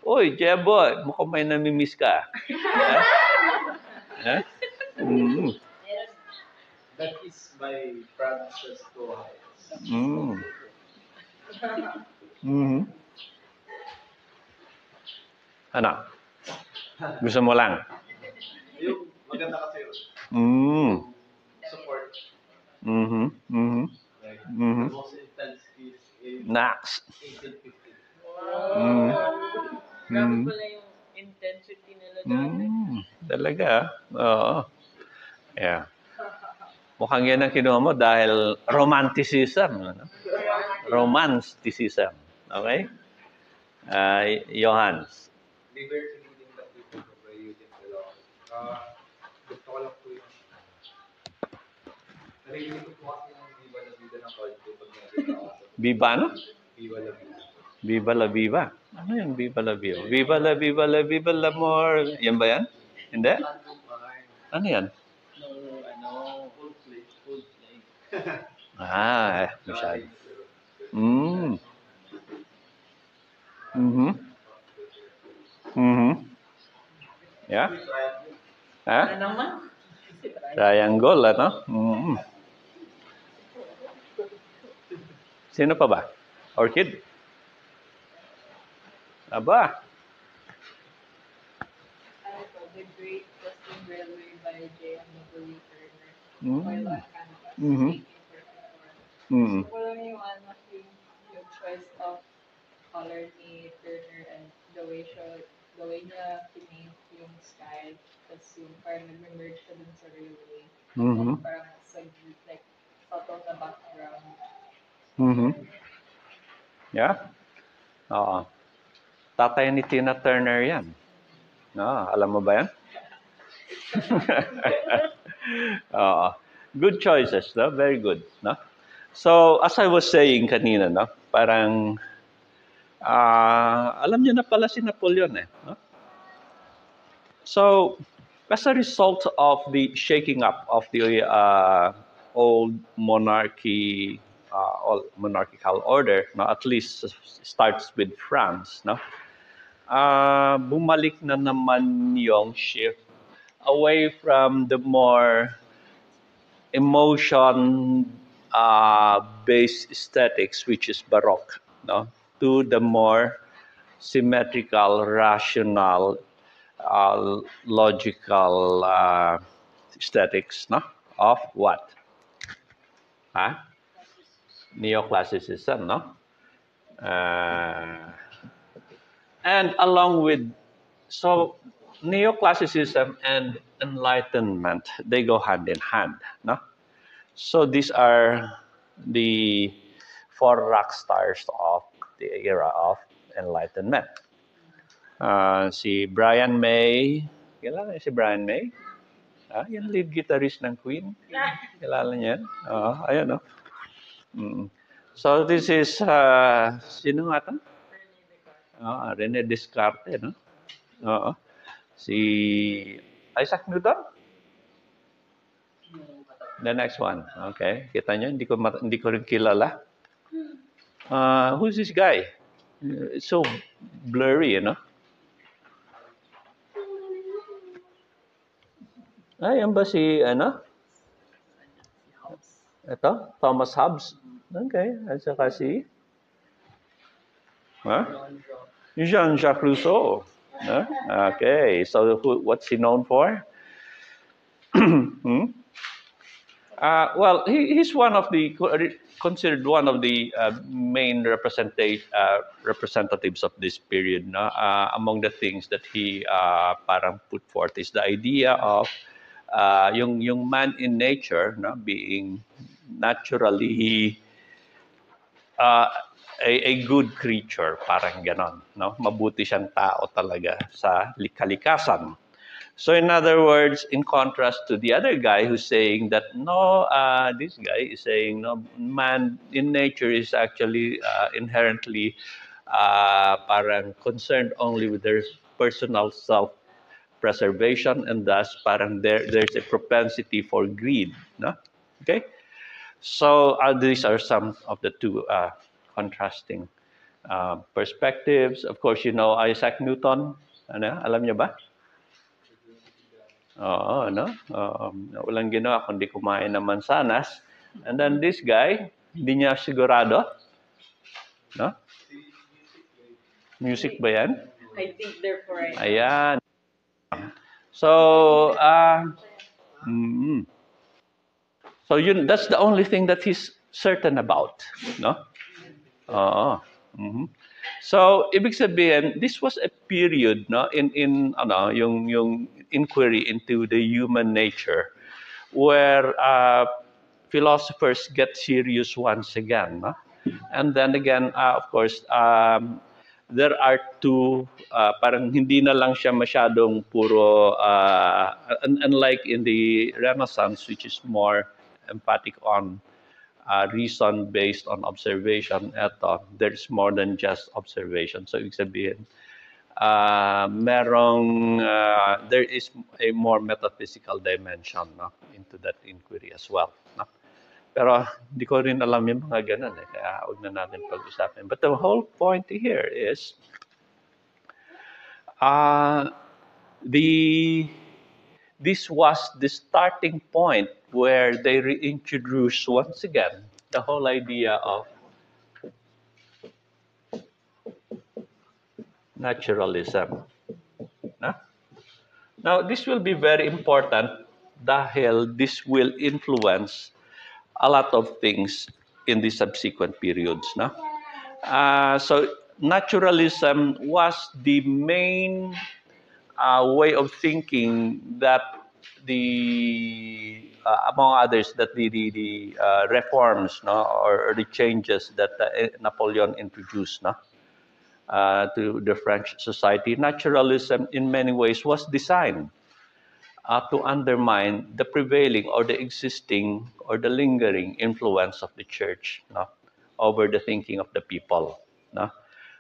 Uy, Jeboy, mukhang may namimiss ka. Eh? Eh? Mm. That is by Francis Tohay. Mm. Mhm. Ano? Gusto mo lang? Yung maganda kasi yun. Mm. Support. Mhm. Mhm. Like, Mhm. the most intense is in Nax. 1850. Mm. Grabe Mm. pala yung intensity nila dati. Mm. Talaga? Oo. Yeah. Mukhang yan ang kinuha mo dahil romanticism. Ano? Romanticism. Okay? Uh, Johans. Liberty leading the people by using the law. Ah, gusto ko lang po yung narinig ko po kasi yung Viva la Vida ng pag. Viva ano? Viva la Vida. Viva la Viva. Ano yan? Viva la Viva. Viva la Viva la Viva la more. Yan ba yan? Hindi? Ano yan? No, ano, full play, full play. Ah, eh, masyado. Mm. Mhm. Mhm. Yeah? Ha? Ano naman? Triangle, ano? Mm. Sino pa ba? Orchid? Aba. Mm. Oil on Canvas, Mhm. 1844. Mm. Gusto ko lang yung ano, yung, yung choice of color ni Turner and the way siya, the way niya pinaint yung sky. Tapos yung parang nag-merge siya dun sa railway. Mhm. Parang sa like subtle na background. Mhm. Yeah? Oo. Tatay ni Tina Turner yan. No, alam mo ba yan? <laughs> Oo. Good choices, no? Very good, no? So, as I was saying kanina, no? Parang, ah, alam niyo na pala si Napoleon, eh. No? So, as a result of the shaking up of the uh, old monarchy, uh, all monarchical order, no, at least starts with France, no, uh, bumalik na naman yung shift away from the more emotion uh, based aesthetics, which is Baroque, no, to the more symmetrical, rational, uh, logical uh, aesthetics, no, of what? Huh? Neoclassicism, no? Uh, and along with, so neoclassicism and enlightenment, they go hand in hand, no? So these are the four rock stars of the era of enlightenment. Ah, si Brian May, kilala niyo si Brian May? Ah, yung lead guitarist ng Queen. <laughs> Kilala niya? Oo, ayan o. Mm. So this is, uh, sino nga ito? Ah, Rene Descartes, no? Oo. Si Isaac Newton? The next one. Okay. Kita niyo, hindi ko, hindi ko rin kilala. Uh, who's this guy? It's so blurry, you know? Ay, yan ba si, ano? Ito? Thomas Hobbes? Okay. At saka si? Huh? Jean-Jacques Rousseau. Huh? Okay. So, who, what's he known for? <clears throat> hmm? Uh, well, he, he's one of the considered one of the uh, main representate, uh, representatives of this period. No? Uh, among the things that he uh, parang put forth is the idea of uh, yung yung man in nature, no, being naturally uh, a, a good creature, parang ganon. No? Mabuti siyang tao talaga sa likalikasan. So in other words, in contrast to the other guy who's saying that no, uh, this guy is saying no, man in nature is actually uh, inherently uh, parang concerned only with their personal self preservation and thus parang there there's a propensity for greed no okay so uh, these are some of the two uh, contrasting uh, perspectives of course you know Isaac Newton ano alam niyo ba Oo, no? Um, walang ginawa kundi kumain ng mansanas. And then this guy, hindi niya sigurado. No? Music ba yan? I think therefore I Ayan. So, uh, mm, so yun, that's the only thing that he's certain about, no? Oo. Mhm. So, ibig sabihin, this was a period, no, in in ano, yung yung inquiry into the human nature where uh, philosophers get serious once again, no? And then again, uh, of course, um, there are two, uh, parang hindi na lang siya masyadong puro, uh, un- unlike in the Renaissance, which is more emphatic on uh, reason based on observation. Eto, there's more than just observation. So, ibig sabihin, uh, merong, uh, there is a more metaphysical dimension no, into that inquiry as well. No? Pero hindi ko rin alam yung mga ganun eh, kaya huwag na natin pag-usapin. But the whole point here is, uh, the this was the starting point where they reintroduced once again the whole idea of naturalism. No? Now, this will be very important dahil this will influence a lot of things in the subsequent periods. No? Uh, so, naturalism was the main uh, way of thinking that the uh, among others that the the, the uh, reforms no or, or the changes that uh, Napoleon introduced no uh, to the French society naturalism in many ways was designed uh, to undermine the prevailing or the existing or the lingering influence of the church no over the thinking of the people no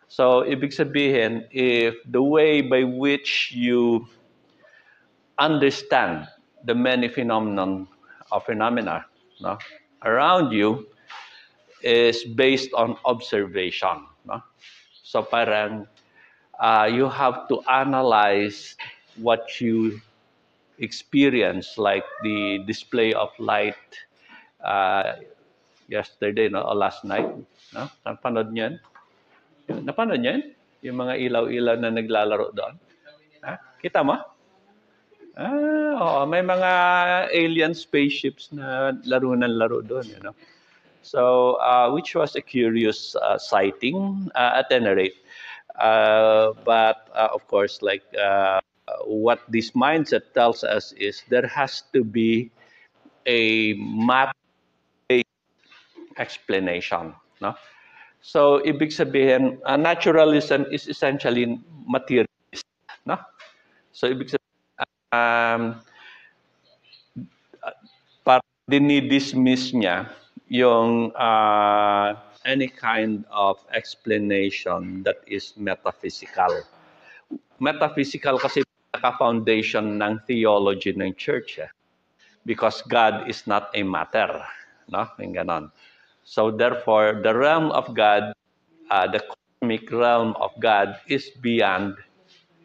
so ibig sabihin if the way by which you understand the many phenomenon of phenomena no, around you is based on observation. No? So parang uh, you have to analyze what you experience, like the display of light uh, yesterday no, or last night. No? Napanood niyo yan? Napanood niyo yan? Yung mga ilaw-ilaw na naglalaro doon? Ha? Kita mo? Ah, oo, may mga alien spaceships na laro ng laro doon, you know. So, uh, which was a curious uh, sighting uh, at any rate. Uh, but uh, of course, like uh, what this mindset tells us is there has to be a math-based explanation, no? So, ibig sabihin, uh, naturalism is essentially materialist, no? So, ibig sabihin, um, para dinidismiss niya yung uh, any kind of explanation that is metaphysical. Metaphysical kasi naka-foundation ng theology ng church eh. Because God is not a matter. No? Yung ganon. So therefore, the realm of God, uh, the cosmic realm of God is beyond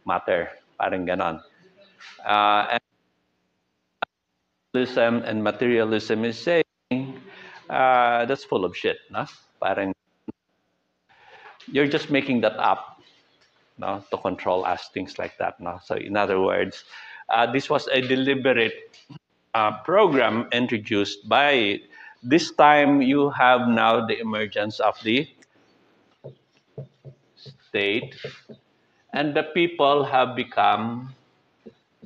matter. Parang ganon. Uh, and materialism and materialism is saying uh, that's full of shit, no? Parang you're just making that up, no, to control us, things like that, no. So in other words, uh, this was a deliberate uh, program introduced by. This time you have now the emergence of the state, and the people have become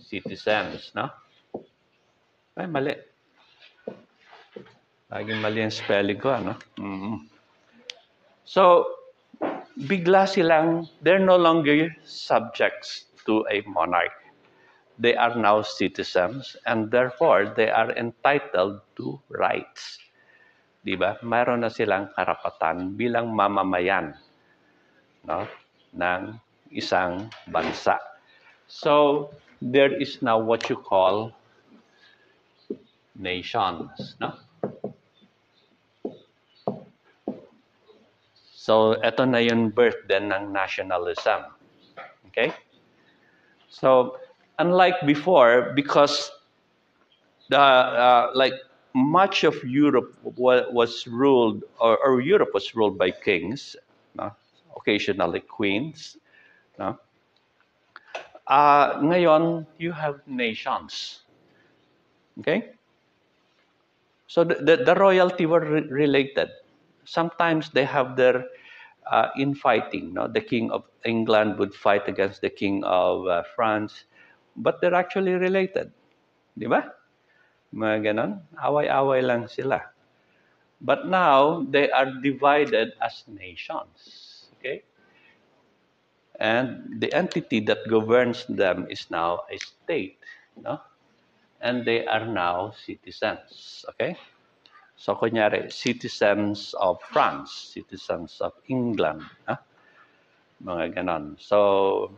citizens, no? Ay, mali. Laging mali ang spelling ko, ano? Mhm. So, bigla silang, they're no longer subjects to a monarch. They are now citizens and therefore they are entitled to rights. Di ba? Mayroon na silang karapatan bilang mamamayan no, ng isang bansa. So, there is now what you call nations. No? So, ito na yung birth din ng nationalism. Okay? So, unlike before, because the uh, like much of Europe was ruled, or, or Europe was ruled by kings, no? occasionally queens. No? Uh, ngayon, you have nations. Okay? So the, the, the royalty were re- related. Sometimes they have their uh, infighting. No? The king of England would fight against the king of uh, France, but they're actually related. Di ba? Mga ganon. Away-away lang sila. But now, they are divided as nations. Okay? And the entity that governs them is now a state. No? And they are now citizens. Okay? So, kunyari, citizens of France, citizens of England. Ha? Mga ganon. So,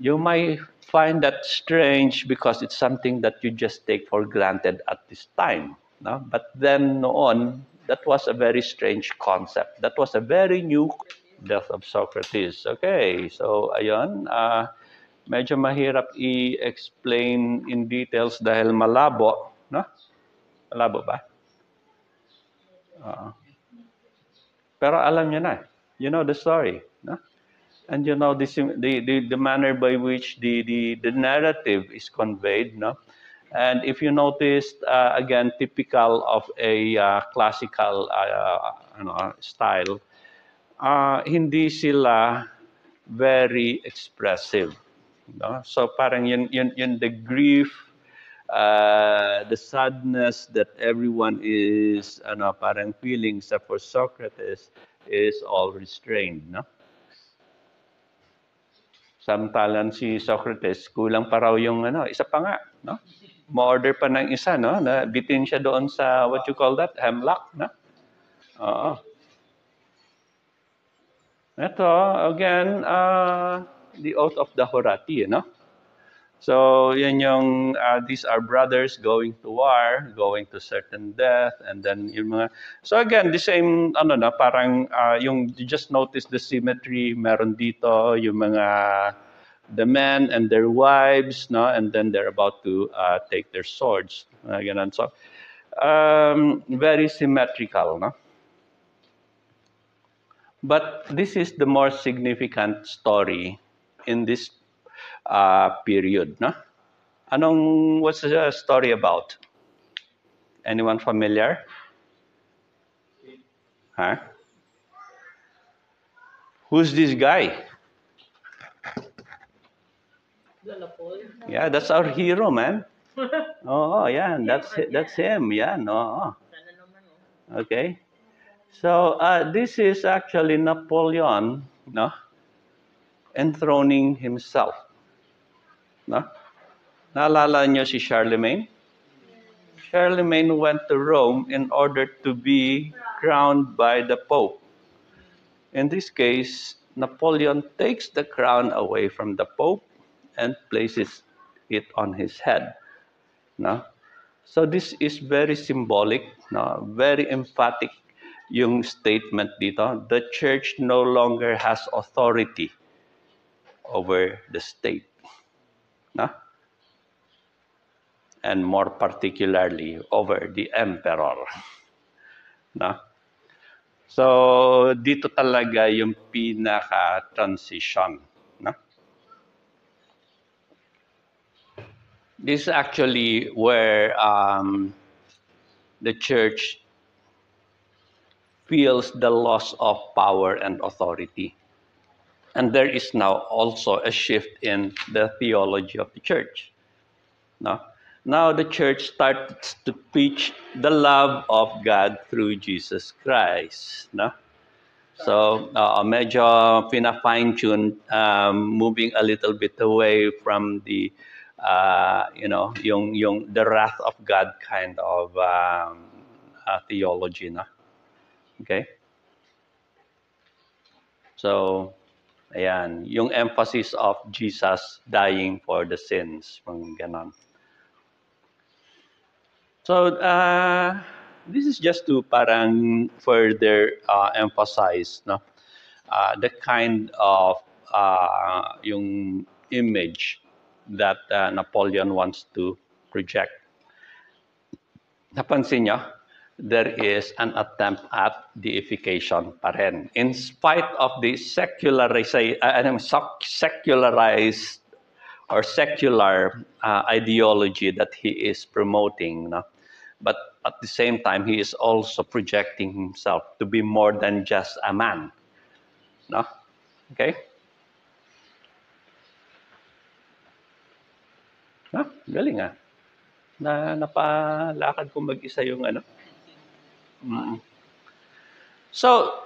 you might find that strange because it's something that you just take for granted at this time. No? But then noon, that was a very strange concept. That was a very new death of Socrates. Okay, so ayun, uh, medyo mahirap i-explain in details dahil malabo, no? Malabo ba? Oo. Pero alam niyo na. You know the story, no? And you know the, sim- the, the, the manner by which the, the, the narrative is conveyed, no? And if you noticed, uh, again, typical of a uh, classical uh, ano, style, uh, hindi sila very expressive. No? So parang yun, yun, yun the grief, uh, the sadness that everyone is ano, parang feeling sa for Socrates is all restrained. No? Samantalang si Socrates, kulang pa raw yung ano, isa pa nga, no? Ma-order pa ng isa, no? Na bitin siya doon sa, what you call that? Hemlock, no? Oo. Ito, again, uh, the oath of the Horati, no? So, yan yung, uh, these are brothers going to war, going to certain death, and then yung mga, so again, the same, ano na, parang, uh, yung, you just notice the symmetry, meron dito, yung mga, the men and their wives, no, and then they're about to uh, take their swords, uh, ganun. So, um, very symmetrical, no? But this is the more significant story in this uh, period, no? Anong, what's the story about? Anyone familiar? Huh? Who's this guy? Yeah, that's our hero, man. <laughs> Oh, yeah, that's that's him. Yeah, no. Naman, oh. Okay. So uh, this is actually Napoleon, no, enthroning himself. No? Naalala niyo si Charlemagne? Charlemagne went to Rome in order to be crowned by the Pope. In this case, Napoleon takes the crown away from the Pope and places it on his head. No? So this is very symbolic, no? very emphatic yung statement dito. The church no longer has authority over the state. No? And more particularly over the emperor. No? So dito talaga yung pinaka-transition. No? This is actually where um, the church feels the loss of power and authority. And there is now also a shift in the theology of the church. No? Now the church starts to preach the love of God through Jesus Christ. No? So, uh, medyo pina-fine-tune, um, moving a little bit away from the, uh, you know, yung, yung the wrath of God kind of um, uh, theology, na. Okay? So, ayan, yung emphasis of Jesus dying for the sins, mga ganon. So, uh, this is just to parang further uh, emphasize no uh, the kind of uh, yung image that uh, Napoleon wants to project. Napansin niyo, there is an attempt at deification pa rin. In spite of the secularized, uh, secularized or secular uh, ideology that he is promoting, no? but at the same time, he is also projecting himself to be more than just a man. No? Okay? No? Galing ah. Na napalakad ko mag-isa yung ano. So,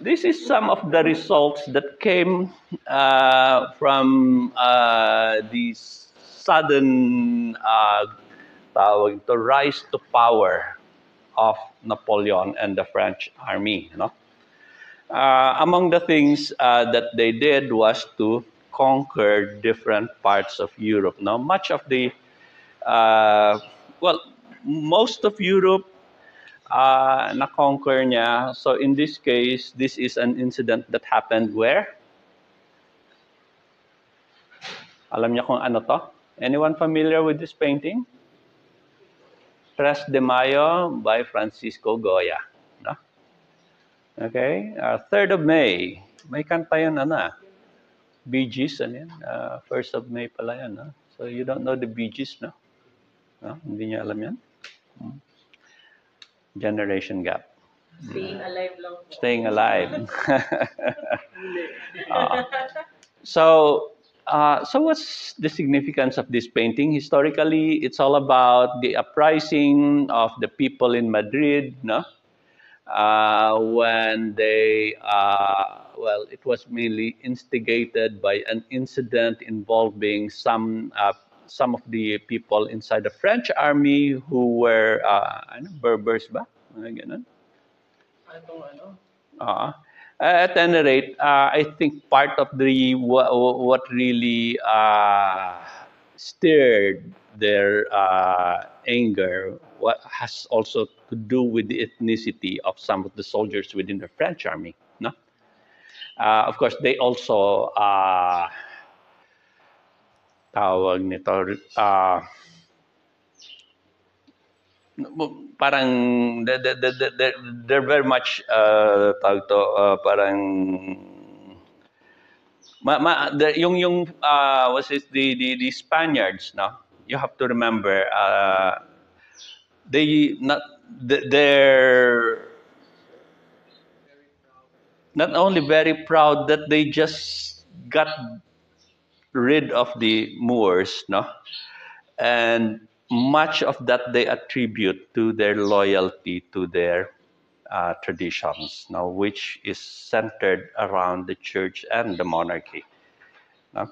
this is some of the results that came uh, from uh, these sudden uh, to rise to power of Napoleon and the French army. No? Uh, among the things uh, that they did was to conquer different parts of Europe. Now, much of the, uh, well, most of Europe uh, na-conquer niya. So in this case, this is an incident that happened where? Alam niya kung ano to? Anyone familiar with this painting? Tres de Mayo by Francisco Goya. No? Okay? Uh, 3rd of May. May kanta yun, ano ah. Bee Gees, ano yan? Uh, 1st of May pala yan. No? So you don't know the Bee Gees, no? no? Hindi niya alam yan? Hmm. Generation gap. Staying alive lang po. Staying alive. uh, <laughs> so, uh, so what's the significance of this painting? Historically, it's all about the uprising of the people in Madrid, no? Uh, when they, uh, well, it was mainly instigated by an incident involving some uh, some of the people inside the French army who were, uh, ano, Berbers ba? Mga ganun. Ano? Uh, at any rate, uh, I think part of the what, what really uh, stirred their uh, anger what has also to do with the ethnicity of some of the soldiers within the French army. No, uh, of course they also uh, tawag nito uh, parang they're, they're, they're, very much uh, tawag to, uh, parang ma, ma, the, yung yung uh, was it the, the the Spaniards no? You have to remember uh, they not they're not only very proud that they just got rid of the Moors no and much of that they attribute to their loyalty to their uh, traditions, now which is centered around the church and the monarchy. No?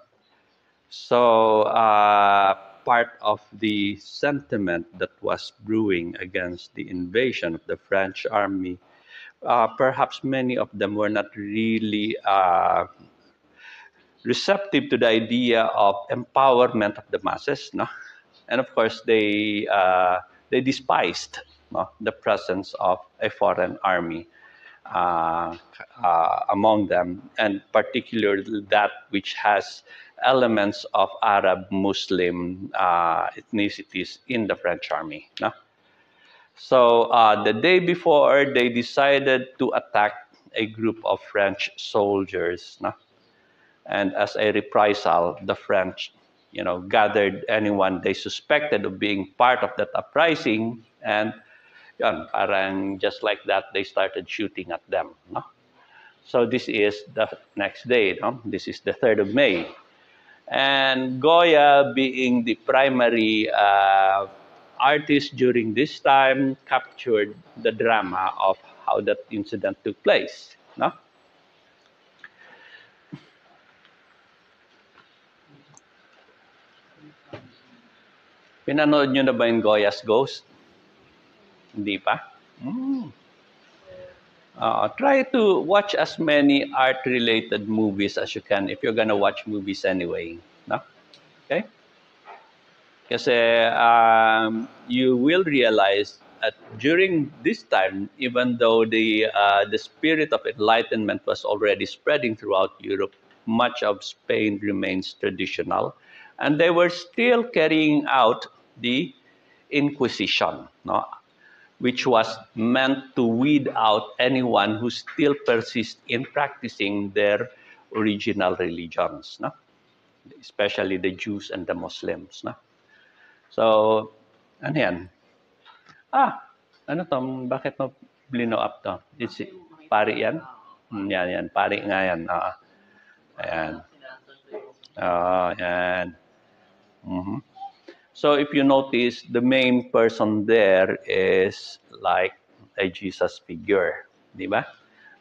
So uh, part of the sentiment that was brewing against the invasion of the French army, uh, perhaps many of them were not really uh, receptive to the idea of empowerment of the masses. No? and of course they uh, they despised no, the presence of a foreign army uh, uh, among them, and particularly that which has elements of Arab Muslim uh, ethnicities in the French army. No? So uh, the day before, they decided to attack a group of French soldiers. No? And as a reprisal, the French you know, gathered anyone they suspected of being part of that uprising and yun, parang just like that, they started shooting at them. No? So this is the next day. No? This is the 3rd of May. And Goya, being the primary uh, artist during this time, captured the drama of how that incident took place. no? Pinanood nyo na ba yung Goya's Ghost? Hindi pa? Uh, try to watch as many art-related movies as you can if you're gonna watch movies anyway. No? Okay? Kasi um, you will realize that during this time, even though the, uh, the spirit of enlightenment was already spreading throughout Europe, much of Spain remains traditional. And they were still carrying out the Inquisition, no? which was meant to weed out anyone who still persists in practicing their original religions, no? especially the Jews and the Muslims. No? So, ano yan? Ah, ano to? Bakit mo blino up to? It's, pari yan? Hmm, yan, yan. Pari nga yan. Ah, ayan. Ah, yan. Mhm. So if you notice, the main person there is like a Jesus figure, di?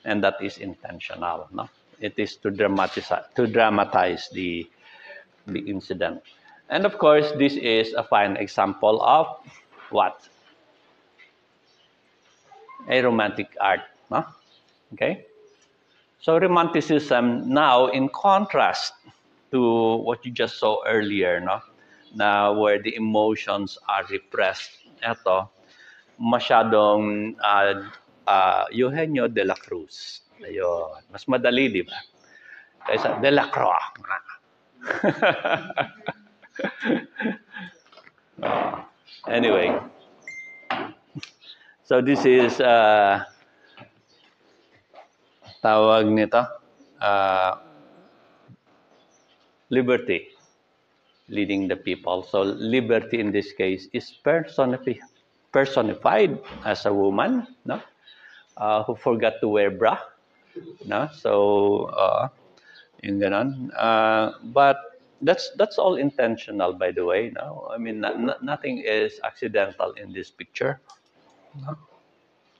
And that is intentional, no? It is to dramatize to dramatize the the incident. And of course, this is a fine example of what? A romantic art, no? Okay? So romanticism now in contrast to what you just saw earlier, no? Na where the emotions are repressed. Ito, masyadong uh, uh, Eugenio de la Cruz. Ayun. Mas madali, di ba? Kaysa de la Croix. Uh, <laughs> anyway, so this is uh, tawag nito uh, liberty leading the people. So liberty in this case is personifi- personified as a woman, no, uh, who forgot to wear bra, no. So uh, yung ganon. Uh, but that's that's all intentional, by the way. No, I mean no- no- nothing is accidental in this picture. No?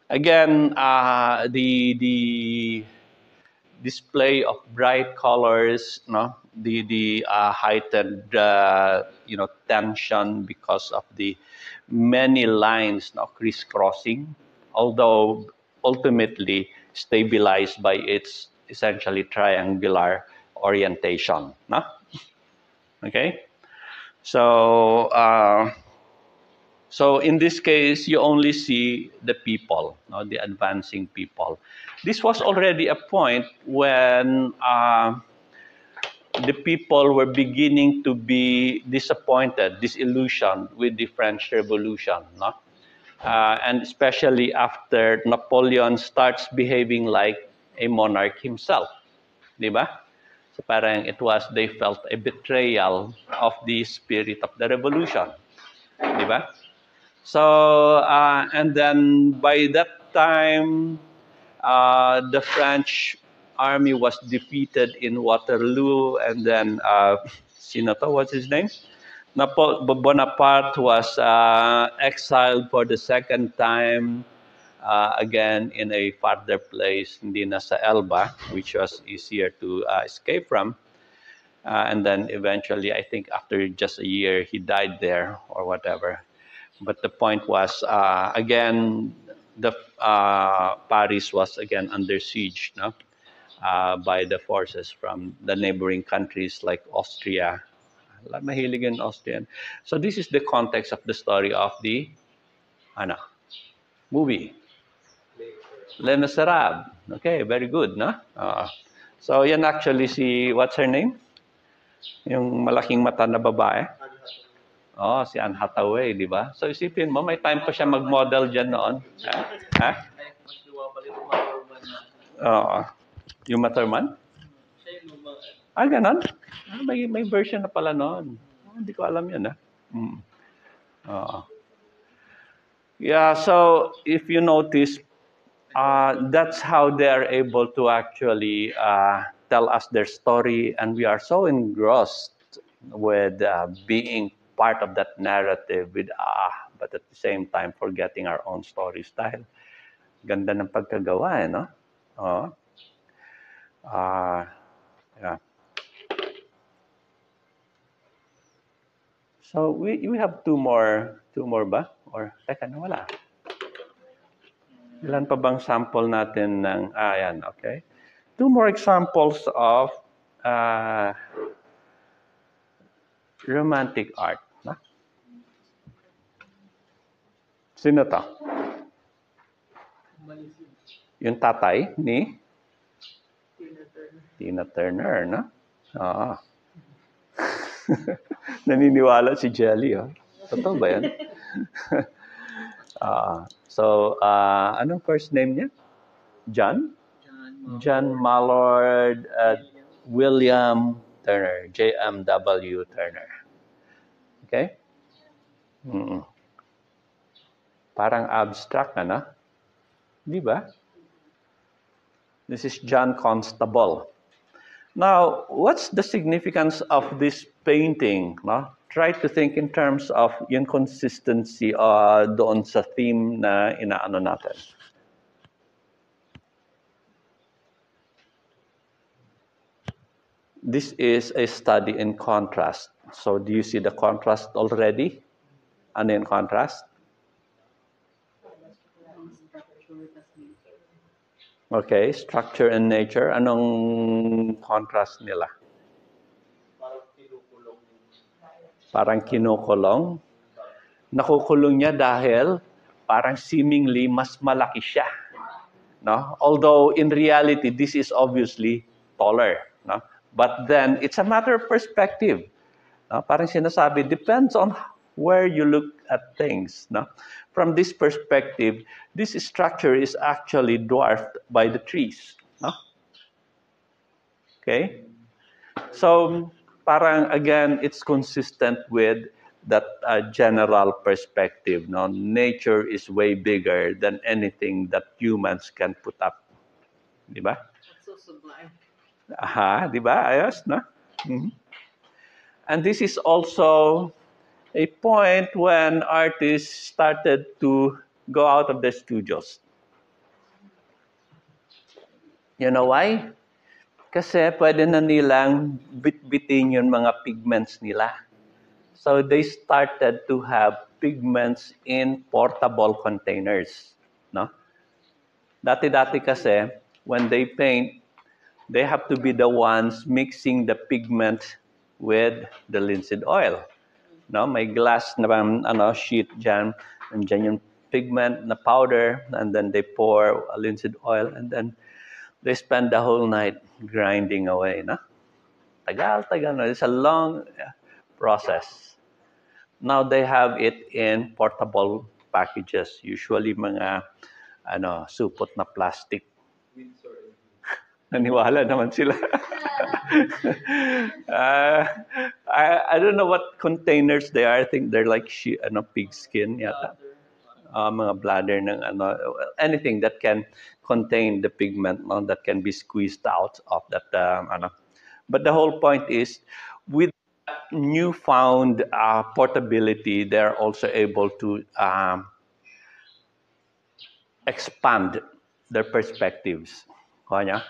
Again, uh, the the display of bright colors, no, the the uh, heightened uh, you know tension because of the many lines, no, crisscrossing, although ultimately stabilized by its essentially triangular orientation, no. Okay, so uh, so in this case, you only see the people, no, the advancing people. This was already a point when uh, the people were beginning to be disappointed, disillusioned with the French Revolution, no? Uh, and especially after Napoleon starts behaving like a monarch himself, di? So parang it was, they felt a betrayal of the spirit of the revolution, di? So, uh, and then by that time, uh, the French army was defeated in Waterloo, and then uh, sino to? What's his name? Bonaparte was uh, exiled for the second time, uh, again in a farther place, hindi na sa Elba, which was easier to uh, escape from. Uh, and then eventually, I think after just a year, he died there or whatever. But the point was, uh, again, the uh, Paris was again under siege, no, uh, by the forces from the neighboring countries like Austria. Mahilig in Austrian. So this is the context of the story of the, ano, movie. Les Miserables. Okay, very good, no? Uh, so yan actually si, what's her name? Yung malaking mata na babae. Oh, si Anne Hathaway, di ba? So isipin mo, may time pa siya mag-model dyan noon. Ha? ha? Oo. Yung Matterman? Ah, ganon? Ah, may, may version na pala noon. Ah, hindi ko alam yun, ha? Mm. Yeah, so if you notice, uh, that's how they are able to actually uh, tell us their story, and we are so engrossed with uh, being part of that narrative with ah, but at the same time forgetting our own story style. Ganda ng pagkagawa, eh, no? Oo. Uh, yeah. So we we have two more two more ba? Or teka nawala. Ilan pa bang sample natin ng ah yan, okay? Two more examples of uh, romantic art. Na? Sino to? Yung tatay ni Tina Turner, no? Oo. <laughs> Naniniwala si Jelly, oh. Totoo ba yan? <laughs> Ah, so, ah, anong first name niya? John? John Mallard at William Turner, JMW Turner. Okay? Mm. Parang abstract, ano? Di ba? This is John Constable. Now, what's the significance of this painting? No? Try to think in terms of yung consistency uh, doon sa theme na inaano natin. This is a study in contrast. So, do you see the contrast already? Ano yung contrast? Okay, structure and nature. Anong contrast nila? Parang kinukulong. Nakukulong niya dahil parang seemingly mas malaki siya. No? Although in reality, this is obviously taller. No? But then, it's a matter of perspective. No? Parang sinasabi, depends on where you look at things. No? From this perspective, this structure is actually dwarfed by the trees. No? Okay? So, parang again, it's consistent with that uh, general perspective. No? Nature is way bigger than anything that humans can put up. Di ba? That's so sublime. Aha, di ba? Ayos, no? Mhm. And this is also a point when artists started to go out of the studios. You know why? Kasi pwede na nilang bitbitin yung mga pigments nila. So they started to have pigments in portable containers. No? Dati-dati kasi, when they paint, they have to be the ones mixing the pigment with the linseed oil. No, may glass na ano sheet diyan, nandiyan yung pigment na powder and then they pour a linseed oil and then they spend the whole night grinding away, no? Tagal, tagal na. It's a long process. Now they have it in portable packages, usually mga ano, supot na plastic. Naniwala naman sila. <laughs> uh, I, I don't know what containers they are. I think they're like she, ano, pig skin yata. Uh, mga bladder ng ano, anything that can contain the pigment no, that can be squeezed out of that um, ano. But the whole point is with newfound uh, portability, they're also able to um, expand their perspectives. Kanya?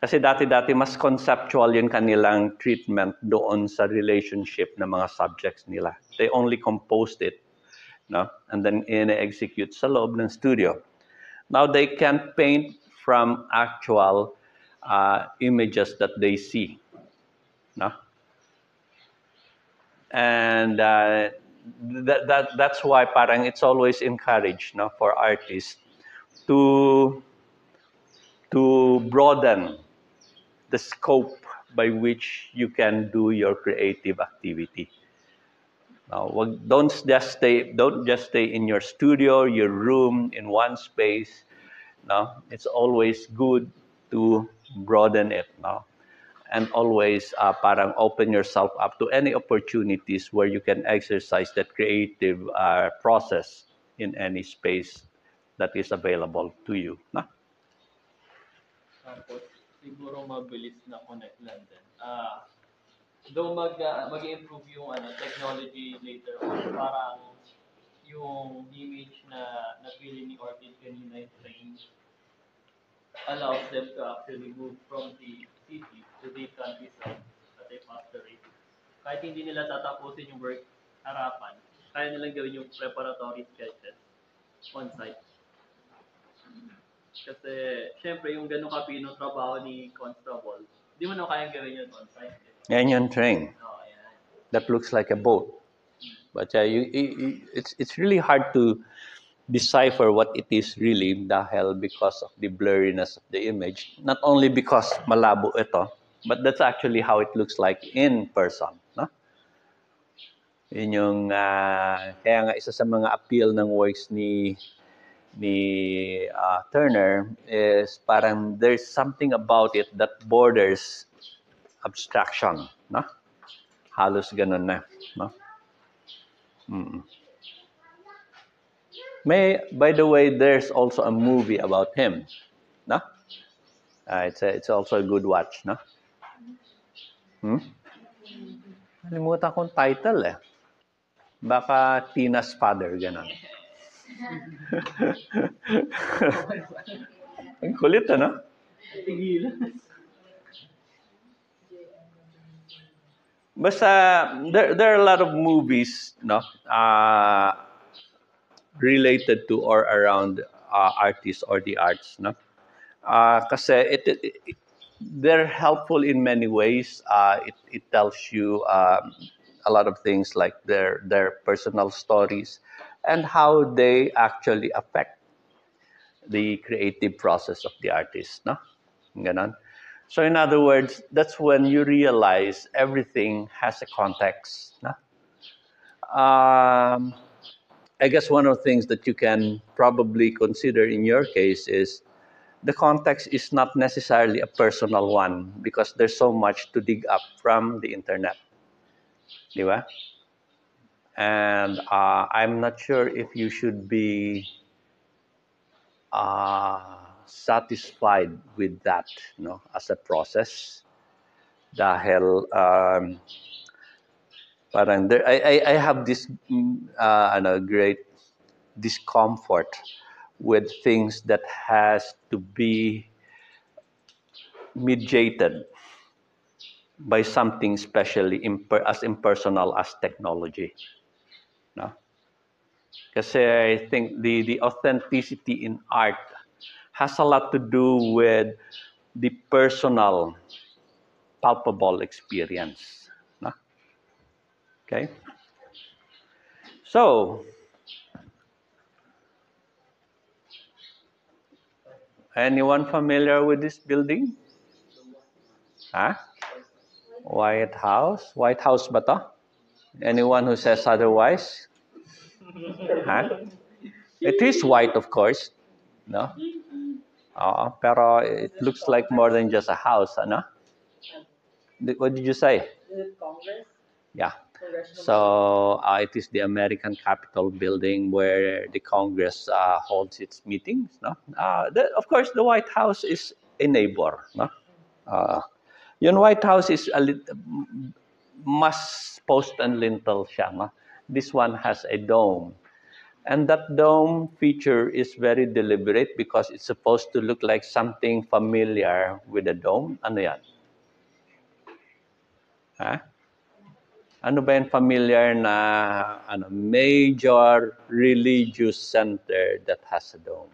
Kasi dati-dati mas conceptual yung kanilang treatment doon sa relationship ng mga subjects nila. They only composed it, no? And then ine-execute sa loob ng studio. Now they can paint from actual uh, images that they see, no? And uh, that, that that's why parang it's always encouraged, no, for artists to to broaden the scope by which you can do your creative activity. Now, don't just stay don't just stay in your studio, your room, in one space. No, it's always good to broaden it. No, and always uh, parang open yourself up to any opportunities where you can exercise that creative uh, process in any space that is available to you. No? Siguro mabilis na connect lang din. Ah, though mag, ah, mag-improve yung ano, technology later on, parang yung image na napili ni Orchid kanina yung frame, allows them to actually move from the city to the countryside at a faster rate. Kahit hindi nila tatapusin yung work harapan, kaya nilang gawin yung preparatory sketches on site. Kasi, syempre, yung ganun kapinong trabaho ni Constable, di mo na kayang gawin yun on site. Yan yung train. Oh, ayan. that looks like a boat. But uh, you, you, it's it's really hard to decipher what it is really dahil because of the blurriness of the image. Not only because malabo ito, but that's actually how it looks like in person. No? Yun yung, ah, kaya nga isa sa mga appeal ng works ni ni ah, Turner is parang there's something about it that borders abstraction. No? halos ganun na, no? Mm. May, by the way, there's also a movie about him, no? Uh, it's a, it's also a good watch, no? Hmm? Nalimutan kong title eh. Baka Tina's Father, ganun. Ang kulit, ano? Basta, there, there are a lot of movies, no? Uh, related to or around uh, artists or the arts, no? Uh, kasi it, it, it- they're helpful in many ways. Uh, it, it tells you um, a lot of things like their their personal stories and how they actually affect the creative process of the artist, no? Ganon. So in other words, that's when you realize everything has a context. No? Um, I guess one of the things that you can probably consider in your case is the context is not necessarily a personal one because there's so much to dig up from the internet. Di ba? And uh, I'm not sure if you should be uh, satisfied with that you know, as a process. Dahil um, parang there, I, I, I have this mm, uh, ano, great discomfort with things that has to be mediated by something especially as impersonal as technology. Kasi I think the, the authenticity in art has a lot to do with the personal, palpable experience. No? Okay? So, anyone familiar with this building? Huh? White House? White House ba to? Anyone who says otherwise? It is white, of course. No? Oo, pero it looks like more than just a house, ano? What did you say? Congress? Yeah. So uh, it is the American Capitol building where the Congress uh, holds its meetings. No, uh, the, of course the White House is a neighbor. No, uh, yung White House is a mas post and lintel siya. No? This one has a dome. And that dome feature is very deliberate because it's supposed to look like something familiar with a dome. Ano yan? Ha? Ano ba yung familiar na ano, major religious center that has a dome?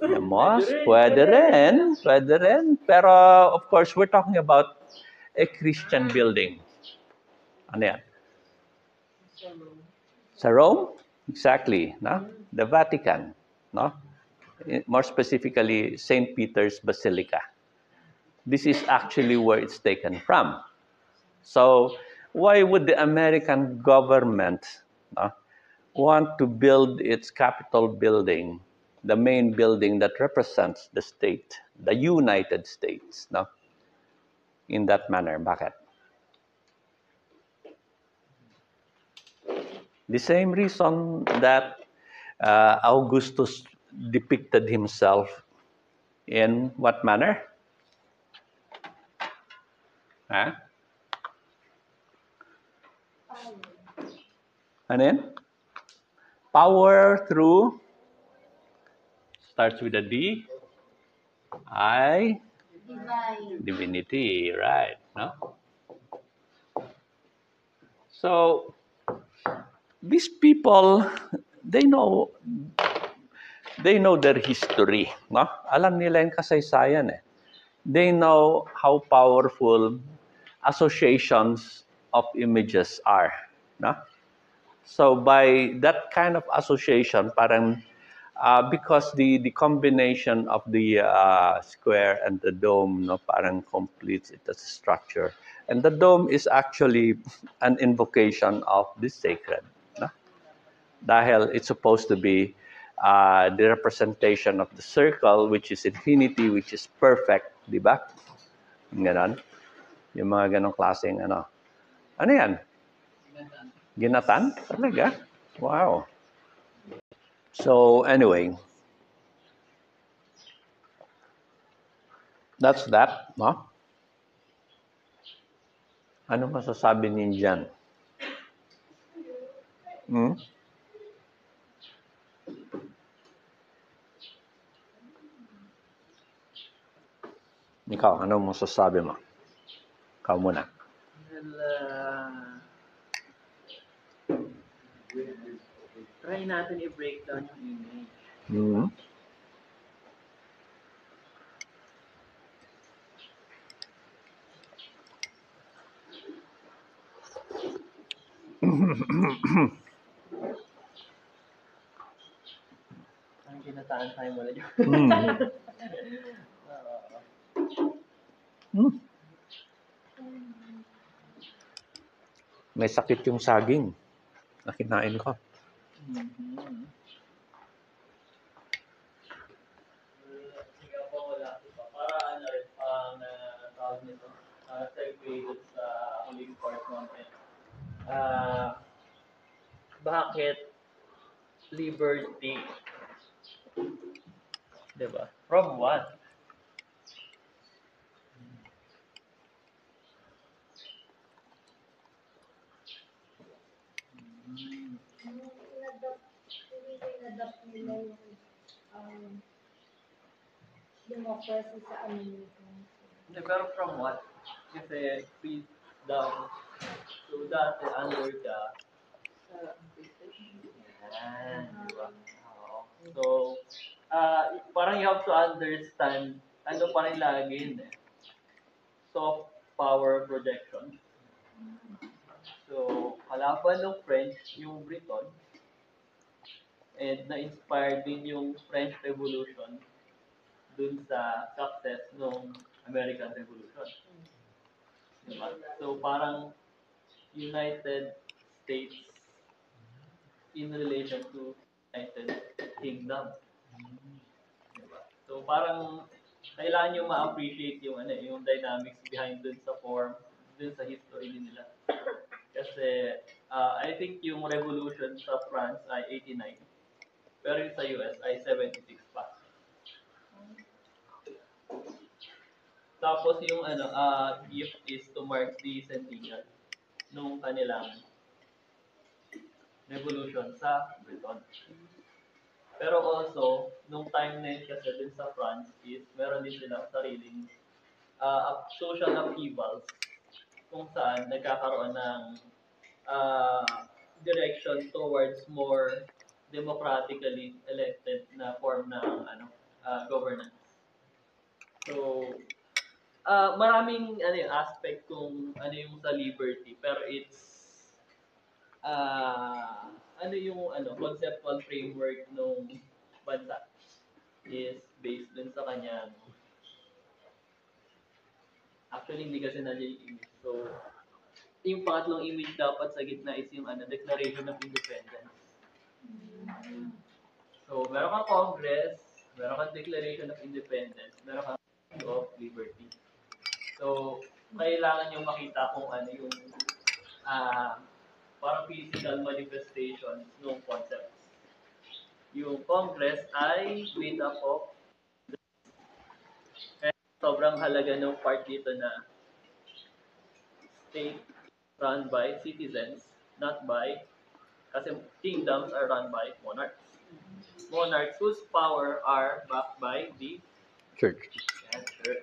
The mosque, pwede rin, pwede rin. Pero of course, we're talking about a Christian building. Ano yan? Sa Rome? Exactly. No? The Vatican. No? Eh, More specifically, St. Peter's Basilica. This is actually where it's taken from. So, why would the American government no, want to build its capital building, the main building that represents the state, the United States, no, in that manner? Bakit? The same reason that uh, Augustus depicted himself in what manner? Huh? Ano yan? Power through, starts with a D. I Divine. divinity, right? No? So these people, they know they know their history, no? Alam nila yung kasaysayan eh. They know how powerful associations of images are, no? So by that kind of association, parang uh, because the the combination of the uh, square and the dome, no, parang completes it as a structure. And the dome is actually an invocation of the sacred? Dahil it's supposed to be uh, the representation of the circle, which is infinity, which is perfect, di ba? Ganon. Yung mga ganong klaseng ano. Ano yan? Ginatan? Talaga? Wow. So anyway, that's that, no? Ano masasabi niyo dyan? Hmm? Ikaw, ano masasabi mo? Ikaw muna. Well, uh, try natin i-break down yung image. Hmm? Ang ginataan tayo mo yun. Hmm. Hmm. May sakit yung saging na kinain ko. Uh, bakit liberty? Diba? From what? Um, democracy sa American. From what? Kasi freed down. So, dati under the Yan, di ba? So, ah parang you have to understand, ano pa rin lagi eh. Soft power projection. So, kalaban ng French, yung Briton, and na-inspired din yung French Revolution dun sa success ng American Revolution. Diba? So, parang United States in relation to United Kingdom. Diba? So, parang kailangan nyo ma-appreciate yung, ano, yung dynamics behind dun sa form, dun sa history din nila. Kasi, uh, I think yung revolution sa France ay 89, pero yung sa US ay 76 pa. Tapos yung ano, uh, gift is to mark the centennial nung kanilang revolution sa Britain. Pero also, nung time na yun kasi din sa France is meron din silang sariling uh, social upheavals kung saan nagkakaroon ng uh, direction towards more democratically elected na form ng ano uh, governance. So, uh, maraming ano yung aspect kung ano yung sa liberty pero it's uh, ano yung ano conceptual framework nung bansa is based dun sa kanyang actually hindi kasi nandiyan yung image. So yung pangatlong image dapat sa gitna is yung ano Declaration of Independence. So meron kang Congress meron kang Declaration of Independence meron kang of Liberty. So kailangan yung makita kung ano yung ah parang physical manifestations ng concepts. Yung Congress ay made up of sobrang halaga ng part dito na state run by citizens, not by kasi kingdoms are run by monarchs. Monarchs whose power are backed by the church. Yan, sure.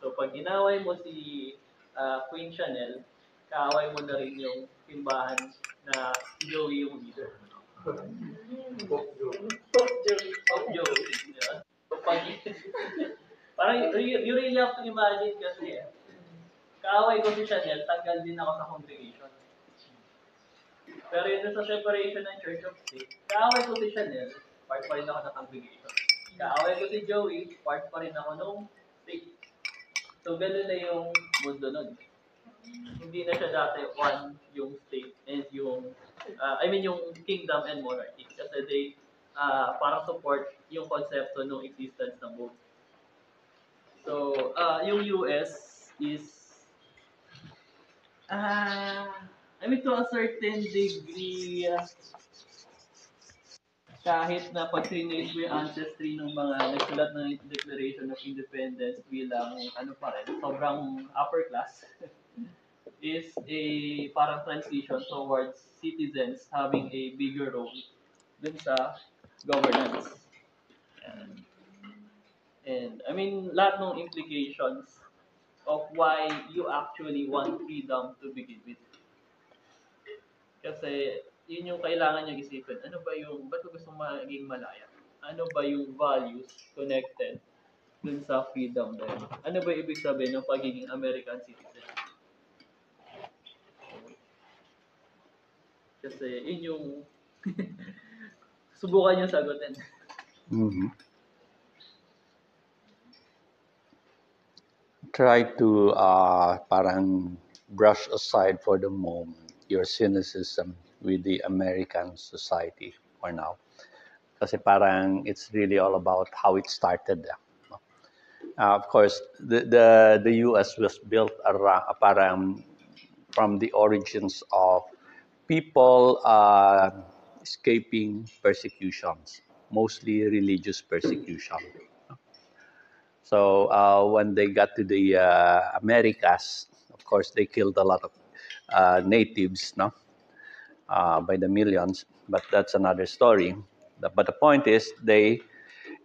So pag inaway mo si ah, Queen Chanel, kaaway mo na rin yung simbahan na si Joey yung leader. Pope Joe. Pope Joey. Pope Joey. Yeah. So pag, parang you, you really have to imagine kasi kaaway ko si Chanel, tanggal din ako sa congregation. Pero yun sa separation ng Church of State, kaaway ko si Chanel, part pa rin ako ng congregation. Kaaway ko si Joey, part pa rin ako nung state. So, ganun na yung mundo nun. Hindi na siya dati one yung state and yung, uh, I mean yung kingdom and monarchy. Kasi they, uh, parang support yung konsepto ng existence ng both. So, uh, yung US is, ah, I mean to a certain degree, uh, kahit na pag trinate mo yung ancestry ng mga nagsulat ng Declaration of Independence bilang ano pa rin, sobrang upper class, <laughs> is a parang transition towards citizens having a bigger role dun sa governance. And, and I mean, lahat ng implications of why you actually want freedom to begin with. Kasi yun yung kailangan niyang isipin. Ano ba yung, ba't ko gusto maging malaya? Ano ba yung values connected dun sa freedom na yun? Ano ba ibig sabihin ng pagiging American citizen? Kasi yun yung <laughs> subukan niyo sagutin. Mhm. Try to uh, parang brush aside for the moment your cynicism with the American society for now. Kasi parang it's really all about how it started. no? Uh, of course, the, the, the US was built around, parang from the origins of people uh, escaping persecutions, mostly religious persecution. So uh, when they got to the uh, Americas, of course, they killed a lot of uh, natives, no, uh, by the millions. But that's another story. But the point is, they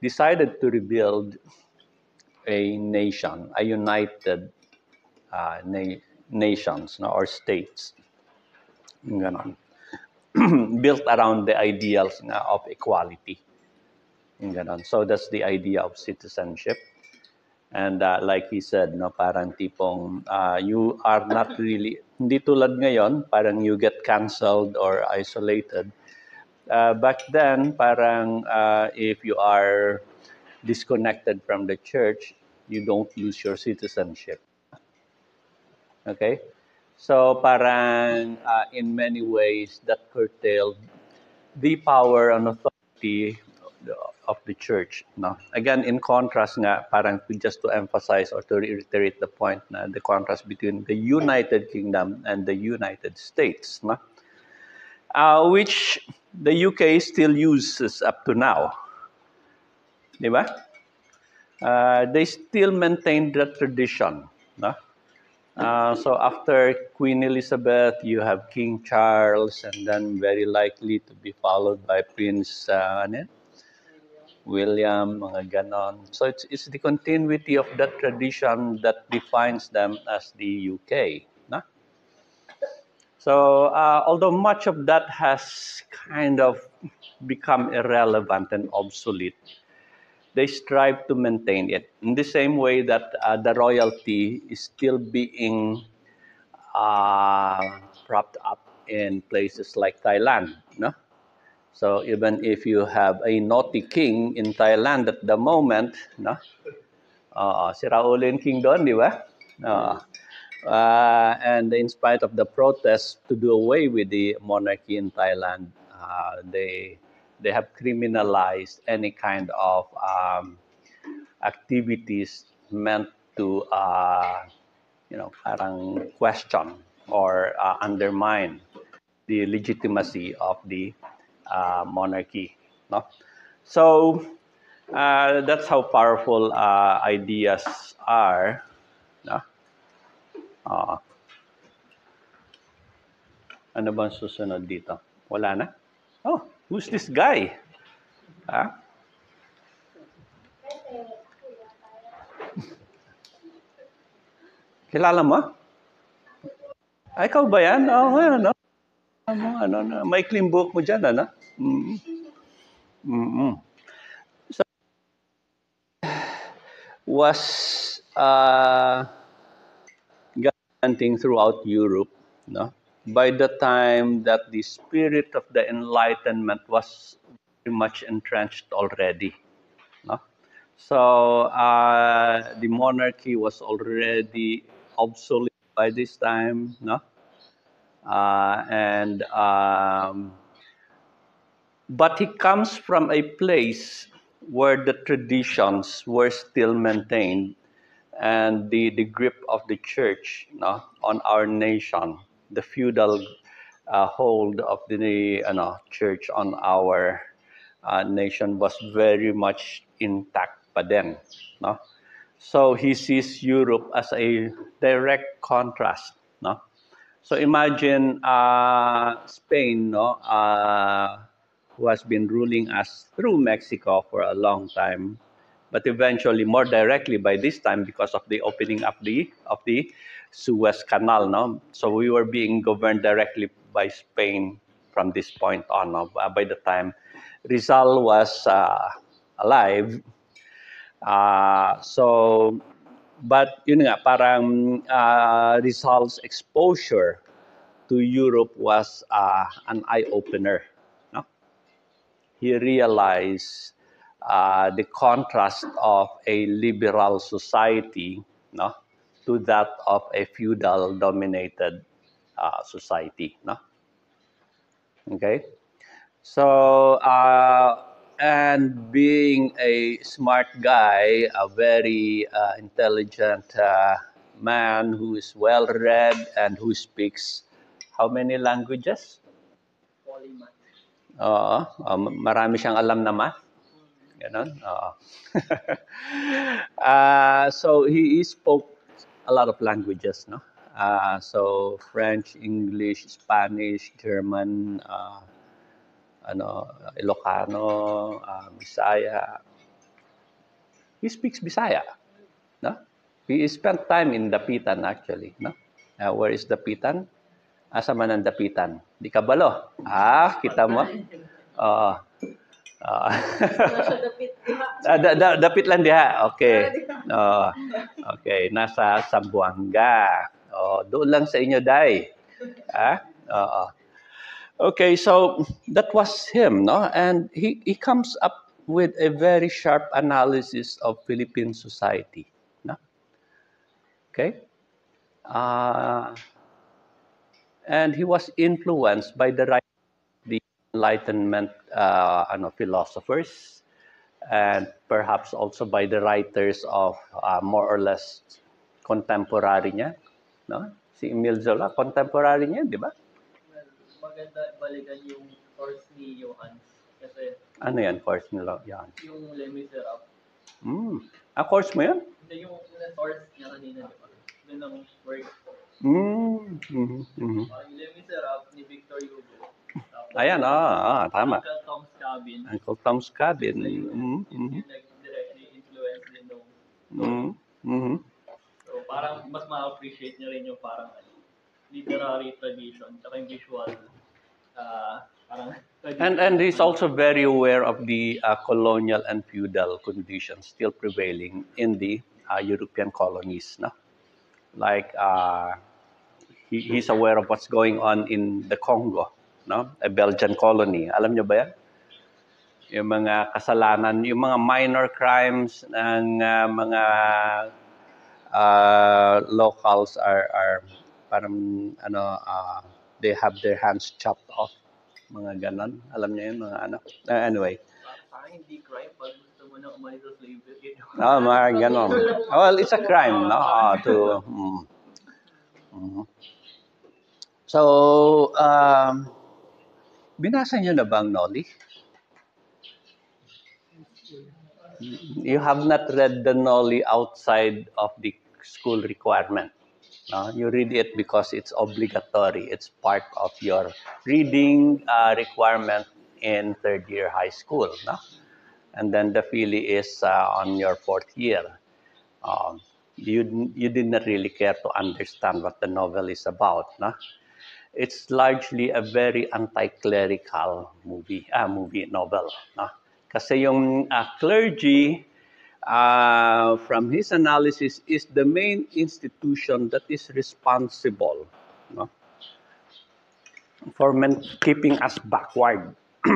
decided to rebuild a nation, a united uh, na- nations, no, or states. Ganon. <clears throat> built around the ideals na of equality. Ganon. So that's the idea of citizenship. And uh, like he said, no, parang tipong uh, you are not really, hindi tulad ngayon, parang you get cancelled or isolated. Uh, back then, parang uh, if you are disconnected from the church, you don't lose your citizenship. Okay? So parang uh, in many ways that curtailed the power and authority of the church. No? Again, in contrast nga, parang just to emphasize or to reiterate the point na the contrast between the United Kingdom and the United States, no? uh, which the UK still uses up to now. Di ba? Uh, they still maintain that tradition. No? Uh, so after Queen Elizabeth, you have King Charles, and then very likely to be followed by Prince uh? William, mga ganon. So it's, it's the continuity of that tradition that defines them as the UK. No? So uh, although much of that has kind of become irrelevant and obsolete, they strive to maintain it in the same way that uh, the royalty is still being uh, propped up in places like Thailand. No? So even if you have a naughty king in Thailand at the moment, no? Uh, si Raulin King doon, di ba? Uh, and in spite of the protests to do away with the monarchy in Thailand, uh, they they have criminalized any kind of um, activities meant to uh, you know parang question or uh, undermine the legitimacy of the uh, monarchy. No? So uh, that's how powerful uh, ideas are. No? Uh, ano bang susunod dito? Wala na? Oh, who's this guy? Ha? Huh? Kilala mo? Ay, ikaw ba yan? Oo, oh, ano? Ano, may clean book mo dyan, ano? Mm. Mm So, was uh, throughout Europe, no? By the time that the spirit of the Enlightenment was much entrenched already, no? So uh, the monarchy was already obsolete by this time, no? Uh, and um, but he comes from a place where the traditions were still maintained and the, the grip of the church on our nation, the feudal uh, hold of the ano, church on our uh, nation was very much intact pa din. No? So he sees Europe as a direct contrast. No? So imagine uh, Spain, no, uh, who has been ruling us through Mexico for a long time, but eventually more directly by this time because of the opening up the of the Suez Canal. No, so we were being governed directly by Spain from this point on. No? Uh, By the time Rizal was uh, alive, uh, so but yun nga parang uh, Rizal's exposure to Europe was uh, an eye opener. No? He realized uh, the contrast of a liberal society no, to that of a feudal dominated uh, society. No? Okay? So, uh, and being a smart guy, a very uh, intelligent uh, man who is well read and who speaks how many languages? Polymath. Oo, um, marami siyang alam na math. Ganon? Oo. <laughs> uh, so he, he spoke a lot of languages, no? Uh, so French, English, Spanish, German, uh, ano, Ilocano, uh, Bisaya. He speaks Bisaya, no? He spent time in Dapitan actually, no? Uh, where is Dapitan? Asa man ang Dapitan? Di Kabalo. Ah, kita mo? Oo. Dapit, <laughs> diha. Ah, da, da, dapit lang diha. Okay. Oo. Okay, nasa Sambuanga. Oh, doon lang sa inyo, Day. Ah? Oo. Okay, so that was him, no? And he, he comes up with a very sharp analysis of Philippine society, no? Okay? Uh, and he was influenced by the right the Enlightenment uh, ano, philosophers and perhaps also by the writers of uh, more or less contemporary niya. No? Si Emile Zola, contemporary niya, di ba? Maganda balikan yung course ni Johannes. Kasi Ano yan, course nila? Yan. yung Les Miserables, Mm. Ah, course mo yan? hindi yung source niya kanina, di ba? Doon ang work. Mm. mhm, mhm. Parang yung Les Miserables ni Victor Hugo. Tapos, Ayan, ah, ah, tama. Uncle Tom's Cabin. Uncle Tom's Cabin. Sa yun, Mm, mhm, yung nag-directly influence din nung mm, mhm. So, parang mas ma-appreciate niya rin yung parang ano, literary tradition, tsaka yung visual, ah. And and he's also very aware of the uh, colonial and feudal conditions still prevailing in the uh, European colonies, no? Like uh, he, he's aware of what's going on in the Congo, no? A Belgian colony. Alam niyo ba 'yan? Yung mga kasalanan, yung mga minor crimes ng uh, mga uh, locals are are parang ano uh, they have their hands chopped off mga ganon. Alam niyo yun, mga ano. Uh, anyway. Parang hindi crime pag gusto mo na umalis sa slavery. Oh, mga ganon. Well, it's a crime, no? Ah, to, mm. Mhm. So, um, binasa niyo na ba ang Noli? You have not read the Noli outside of the school requirement. No? You read it because it's obligatory. It's part of your reading uh, requirement in third year high school. No? And then the Philly is uh, on your fourth year. Um, you you did not really care to understand what the novel is about, no? It's largely a very anti-clerical movie, ah, movie novel, no? Kasi yung ah, clergy, uh, from his analysis, is the main institution that is responsible, no? For keeping us backward. <clears throat>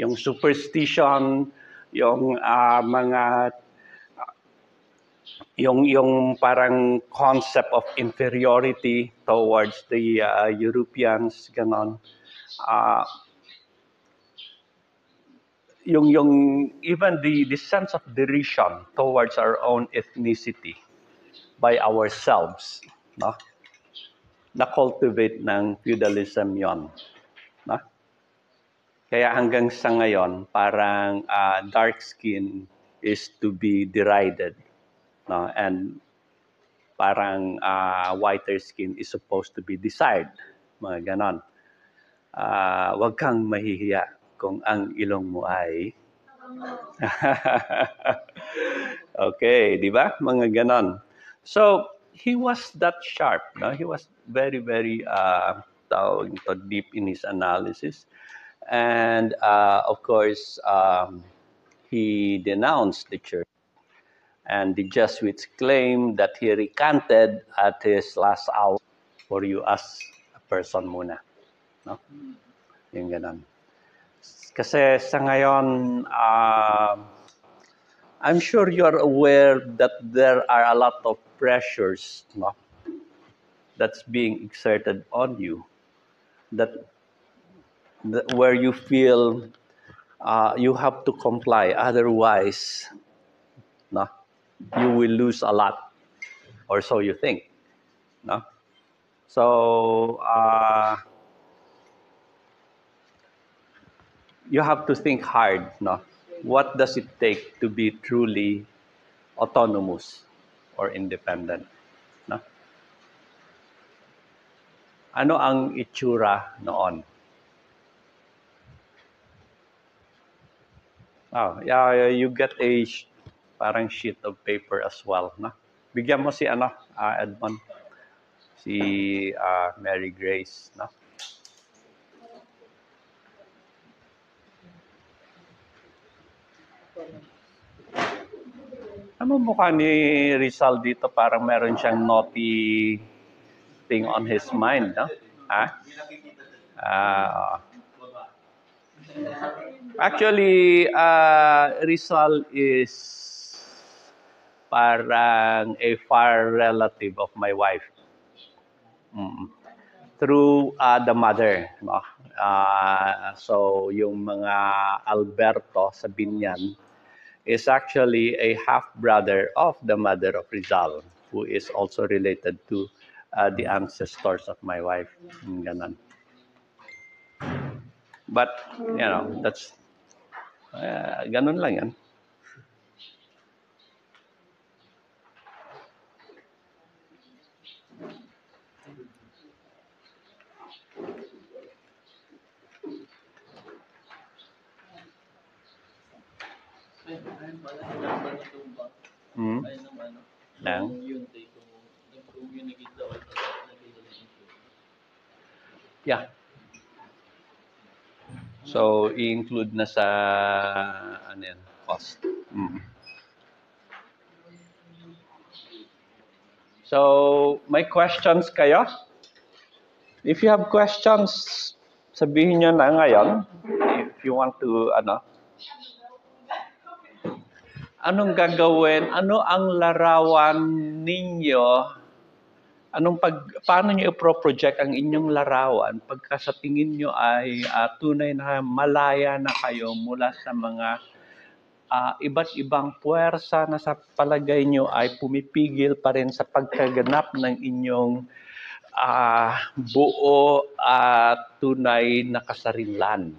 yung superstition, yung ah, mga yung yung parang concept of inferiority towards the uh, Europeans ganon uh, yung yung even the the sense of derision towards our own ethnicity by ourselves no na cultivate ng feudalism yon no kaya hanggang sa ngayon parang uh, dark skin is to be derided no? and parang uh, whiter skin is supposed to be desired, mga ganon. Uh, wag kang mahihiya kung ang ilong mo ay <laughs> okay, di ba? Mga ganon. So, he was that sharp. No? He was very, very uh, tawag ito, deep in his analysis. And uh, of course, um, he denounced the church. And the Jesuits claim that he recanted at his last hour for you as a person muna. No? Yung ganun. Kasi sa ngayon, uh, I'm sure you're aware that there are a lot of pressures no? that's being exerted on you that, that where you feel uh, you have to comply otherwise no? you will lose a lot, or so you think. No? So, uh, you have to think hard. No? What does it take to be truly autonomous or independent? No? Ano ang itsura noon? Oh, yeah, you get a parang sheet of paper as well, no? Bigyan mo si ano, uh, Edmond, si uh, Mary Grace, no? Ano mukha ni Rizal dito? Parang meron siyang naughty thing on his mind, no? Ha? Ah, actually, uh, Rizal is parang a far relative of my wife. Mm. Through uh, the mother. No? Uh, so, yung mga Alberto sa Binyan is actually a half-brother of the mother of Rizal, who is also related to uh, the ancestors of my wife. Yung Ganon. But, you know, that's, uh, lang yan. Hmm? Ay, nung ano, Lang? nung yun, tay, kung, kung yung naging daw, yung Yeah. So, i-include na sa ano yan, cost. Mm. So, may questions kayo? If you have questions, sabihin nyo na ngayon. If you want to, ano, anong gagawin? Ano ang larawan ninyo? Anong pag, paano nyo i-project ang inyong larawan pagka sa tingin nyo ay ah, tunay na malaya na kayo mula sa mga ah, iba't ibang puwersa na sa palagay nyo ay pumipigil pa rin sa pagkaganap ng inyong ah, buo at tunay na kasarilan.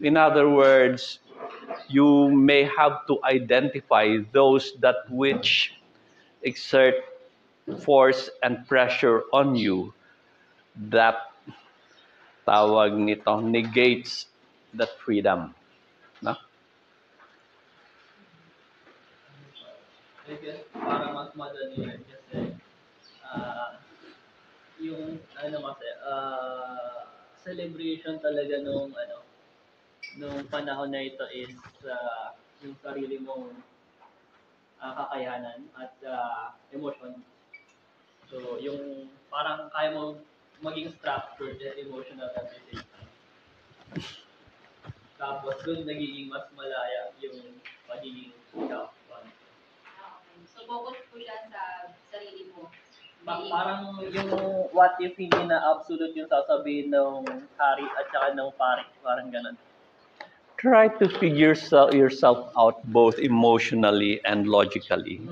In other words, you may have to identify those that which exert force and pressure on you that tawag nito negates that freedom. No? I guess para mas madali kasi uh, yung ano uh, celebration talaga nung ano nung panahon na ito is ah, yung sarili mong ah, kakayanan at ah, emotion. So yung parang kaya mo maging structured and emotional at the same time. Tapos doon nagiging mas malaya yung pagiging ikaw. So, focus po siya sa sarili mo. Pa- parang yung what if hindi na absolute yung sasabihin ng hari at saka ng pari. Parang ganun. Try to figure yourself out both emotionally and logically.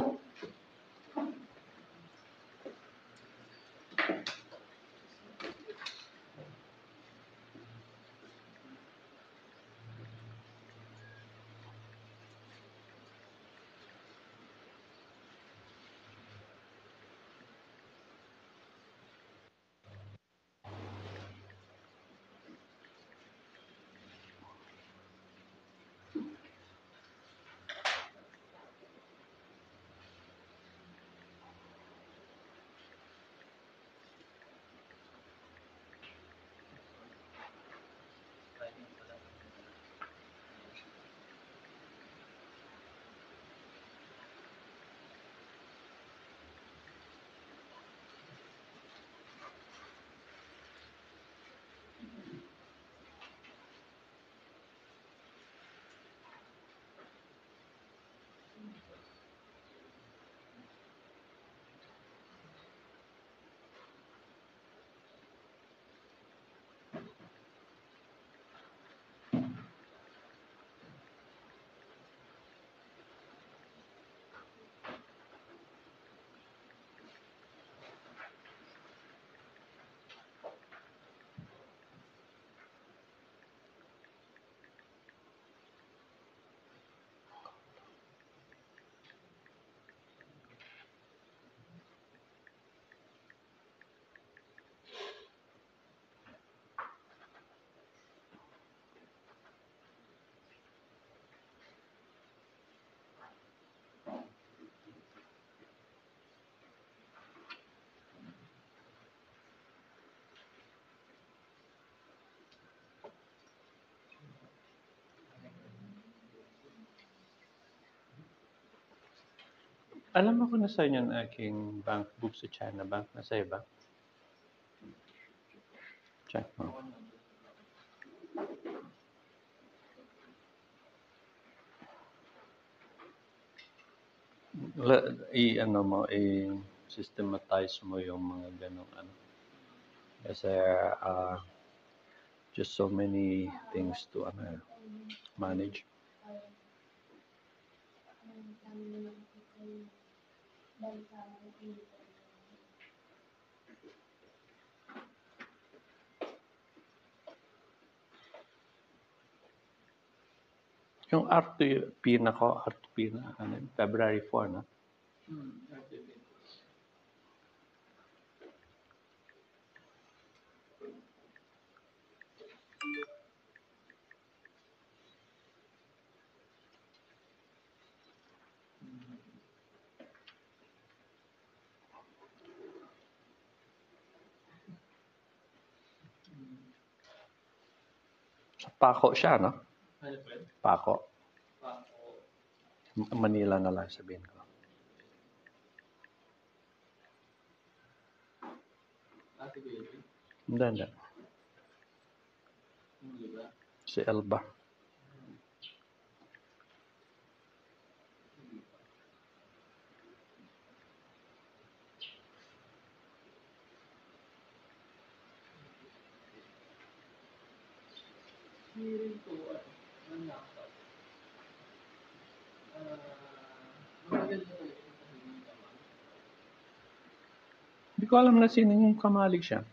Alam mo kung nasa yung aking bank book sa China Bank? Nasa iba? Check mo. La- i ano mo i systematize mo yung mga ganong ano kasi uh, just so many things to ano manage yung RTP nako RTP na ano yun, February 4 na Sa Paco siya no Ano Pako. M- Manila na lang sabihin ko Ah, sige. hindi hindi Hindi ba? si Elba Hearing ko, ano, matagal na ulit yung kahiling naman. hindi ko alam na sino yung kamalig siya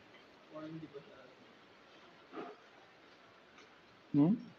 hmm?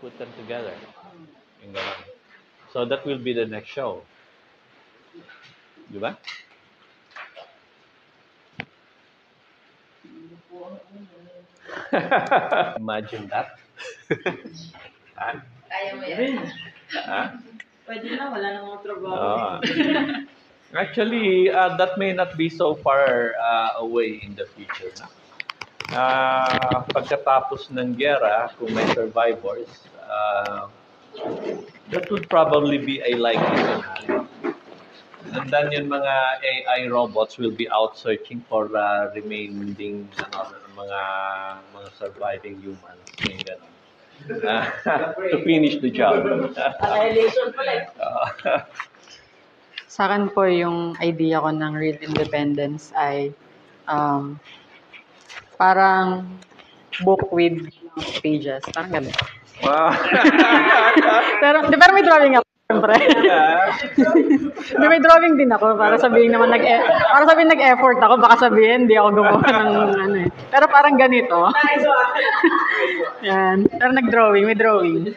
Put them together. So that will be the next show. Di ba? <laughs> Imagine that. ha? Kaya mo yan. Ha? Pwede na, wala namang trabaho. Ah. Actually, uh, that may not be so far uh, away in the future. No? Uh, pagkatapos ng gera, kung may survivors, uh, that would probably be a likely scenario. And then yung mga AI robots will be out searching for uh, remaining ano, mga mga surviving humans. Yung ganun. Uh, <laughs> to finish the job. Annihilation pala Sa akin po yung idea ko ng real independence ay um, parang book with pages. Parang ganun. wow. <laughs> pero, di, pero may drawing ako, siyempre. <laughs> di, may drawing din ako para sabihin naman nag para sabihin nag-effort ako, baka sabihin hindi ako gumawa ng ano eh. Pero parang ganito. <laughs> Yan. Pero nag-drawing, may drawing.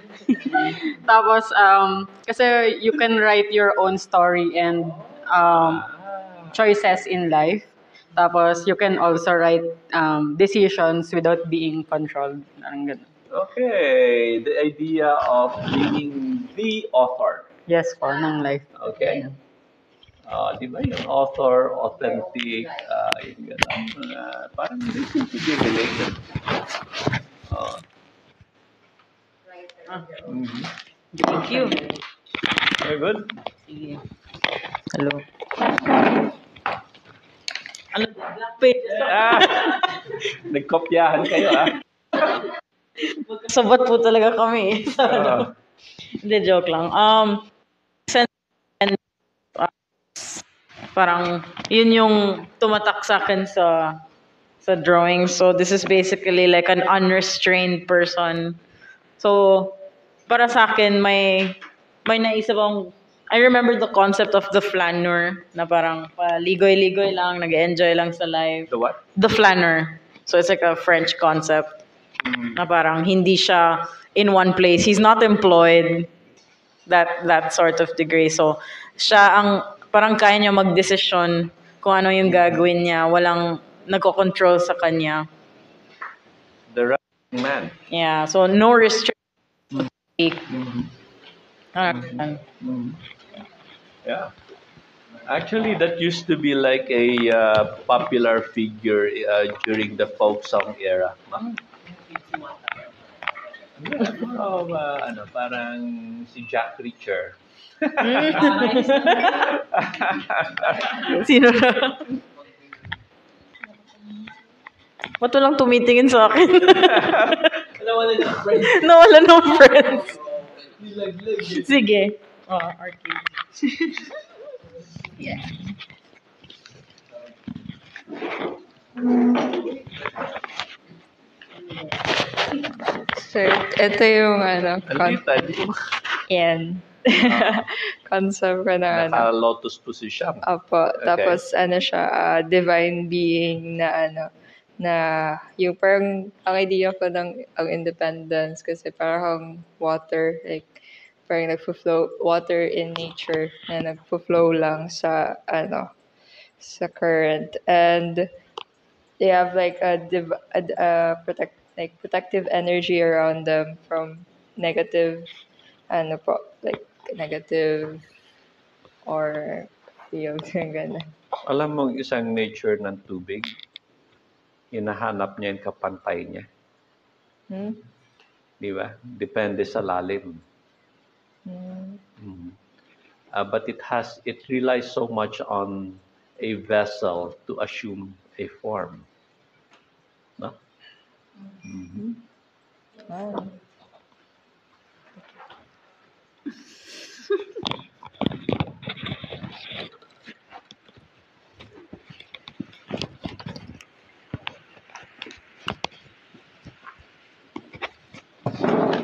Tapos, um, kasi you can write your own story and um, choices in life. Tapos, you can also write um, decisions without being controlled. Parang ganun. Okay, the idea of being the author. Yes po, ng life. Okay. Uh, di ba yung author, authentic, uh, yung gano'n, uh, parang they seem to be related. Uh, mhm. Thank you. Very good. Hello. Ano, black pages. Ah, nagkopyahan kayo, ah. Sabat po talaga kami. <laughs> Ah. Hindi, joke lang. Um, and, uh, parang, yun yung tumatak sa akin sa sa drawing. So, this is basically like an unrestrained person. So, para sa akin, may, may naisip akong, I remember the concept of the flaneur, na parang paligoy-ligoy lang, nag-enjoy lang sa life. The what? The flaneur. So, it's like a French concept na parang hindi siya in one place. He's not employed that that sort of degree. So, siya ang parang kaya niya magdesisyon kung ano yung gagawin niya. Walang nagko-control sa kanya. The right man. Yeah. So, no restriction. Ah, Yeah. Actually, that used to be like a uh, popular figure uh, during the folk song era. <laughs> Oh, uh, ano, parang si Jack Reacher. Sino na? Ba't walang tumitingin sa akin? <laughs> Nawala ng friends. Nawala ng friends. Sige. Oh, arcade. yeah. So, ito yung ano, con- Alita, di mo yan. <laughs> concept ko na ano. naka-lotus position. Apo, Okay. tapos ano siya, ah, divine being na ano, na yung parang ang idea ko ng ang independence kasi parang water, like parang nagfo-flow, water in nature na nagfo-flow lang sa ano, sa current. And they have like a, div- a, a protect, like protective energy around them from negative, ano po, like negative or field, yung <laughs> ganun. Alam mo, isang nature ng tubig, hinahanap niya yung kapantay niya. Hmm? Di ba? Depende sa lalim. Mhm. Uh, but it has, it relies so much on a vessel to assume a form. No? Mhm. Ah. <laughs>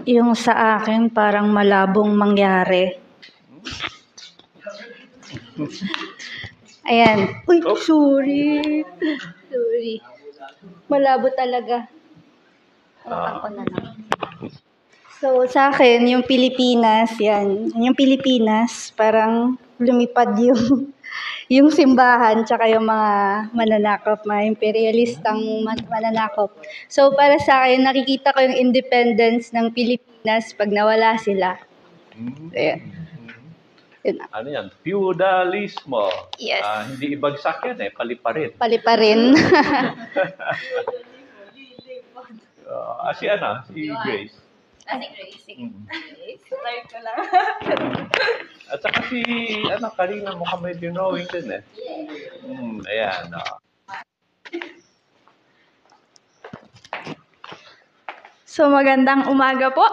Yung sa akin, parang malabong mangyari. Ayan. Uy, sorry. Sorry. Malabo talaga. Hawakan ko na lang. So, So, sa akin, yung Pilipinas, yan. Yung Pilipinas, parang lumipad yung yung simbahan tsaka yung mga mananakop, mga imperialistang man- mananakop. So, para sa akin, nakikita ko yung independence ng Pilipinas pag nawala sila. Ayan. Yun. Ano yan? Feudalismo. Yes. Ah, hindi ibagsak yan eh, paliparin. Pali pa rin. <laughs> Ah, si ano, si Grace. Kasi Grace. Mm. Start ko lang. At saka si, ano, Karina mukhang medyo knowing din eh. Mm, ayan. ah. So magandang umaga po.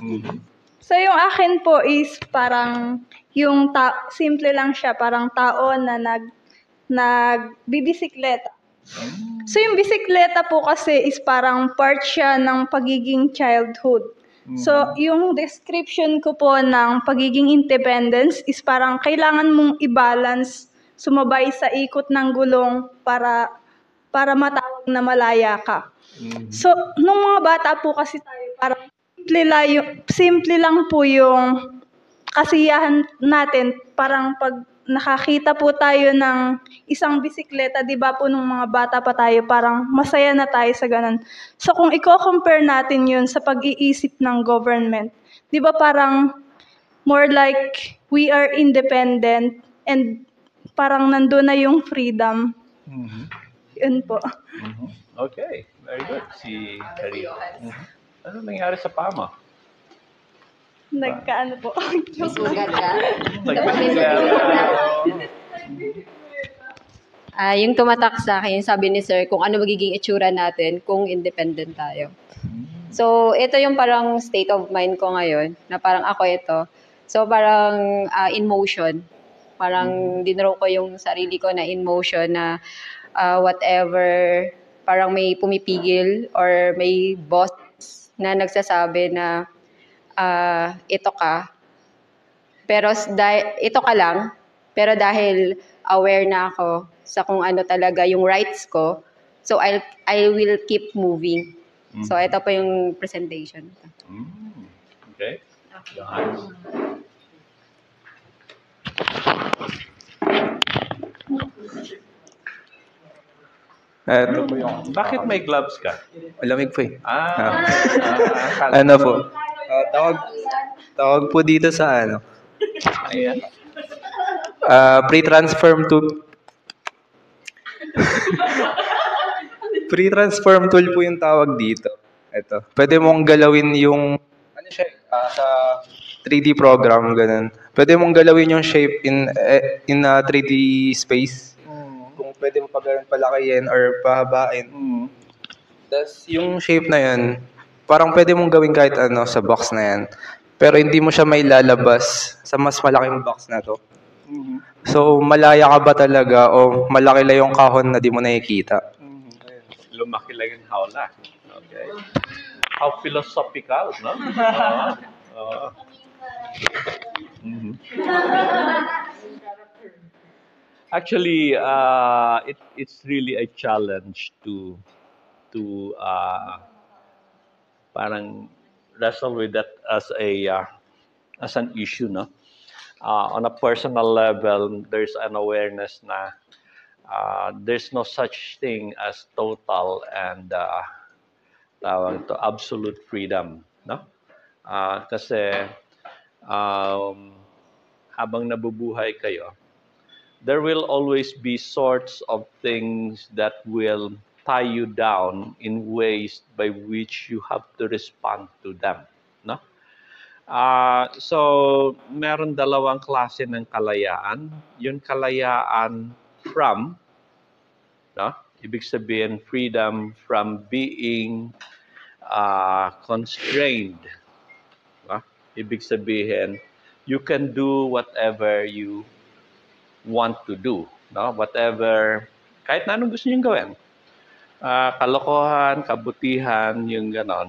Mhm. <laughs> so yung akin po is parang yung ta- simple lang siya, parang tao na nag nagbibisikleta. So yung bisikleta po kasi is parang part siya ng pagiging childhood. So yung description ko po ng pagiging independence is parang kailangan mong i-balance, sumabay sa ikot ng gulong para para matawag na malaya ka. So, nung mga bata po kasi tayo, parang simple lang, yung, simple lang po yung kasiyahan natin. Parang pag nakakita po tayo ng isang bisikleta, di ba po nung mga bata pa tayo, parang masaya na tayo sa ganun. So, kung i-compare natin yun sa pag-iisip ng government, di ba parang more like we are independent and parang nandun na yung freedom. Mhm. Yun po. Mhm. Okay, very good. Si Karina. Mhm. Ano nangyari sa pama? Nagkaano po. <laughs> Sugat ka. Ah, yung tumatak sa akin, sabi ni Sir, kung ano magiging itsura natin kung independent tayo. So, ito yung parang state of mind ko ngayon, na parang ako ito. So, parang ah, in motion. Parang dinraw ko yung sarili ko na in motion na ah, whatever, parang may pumipigil or may boss na nagsasabi na ah, ito ka. Pero ito ka lang, pero dahil aware na ako sa kung ano talaga yung rights ko, so I'll, I will keep moving. So ito po yung presentation. Mm. Okay. Nice. Eto yung... Bakit may gloves ka? Malamig po eh. Ah, Ah. ah, akala ano po? Ah, tawag, tawag po dito sa ano? Ayan. Ah, pre-transform tool. <laughs> pre-transform tool po yung tawag dito. Ito. Pwede mong galawin yung ano siya, ah, sa 3D program ganun. Pwede mong galawin yung shape in eh, in a 3D space. Kung pwede mo pa ganun palakihin or pahabain. Tapos yung shape na yun, parang pwede mong gawin kahit ano sa box na yan. Pero hindi mo siya may lalabas sa mas malaking box na to. So, malaya ka ba talaga o malaki lang yung kahon na di mo nakikita? Lumaki lang yung hawla. Okay. How philosophical, no? Oo. <laughs> Mhm. Actually, uh, it, it's really a challenge to to uh, parang wrestle with that as a uh, as an issue, no? Uh, on a personal level, there's an awareness na uh, there's no such thing as total and uh, tawag to absolute freedom, no? Ah, kasi um, habang nabubuhay kayo, there will always be sorts of things that will tie you down in ways by which you have to respond to them, no? Ah, so meron dalawang klase ng kalayaan. Yung kalayaan from no? Ibig sabihin freedom from being uh, constrained. No? Ibig sabihin you can do whatever you want to do, no? Whatever kahit na anong gusto niyo gawin. Ah, kalokohan, kabutihan, yung ganon.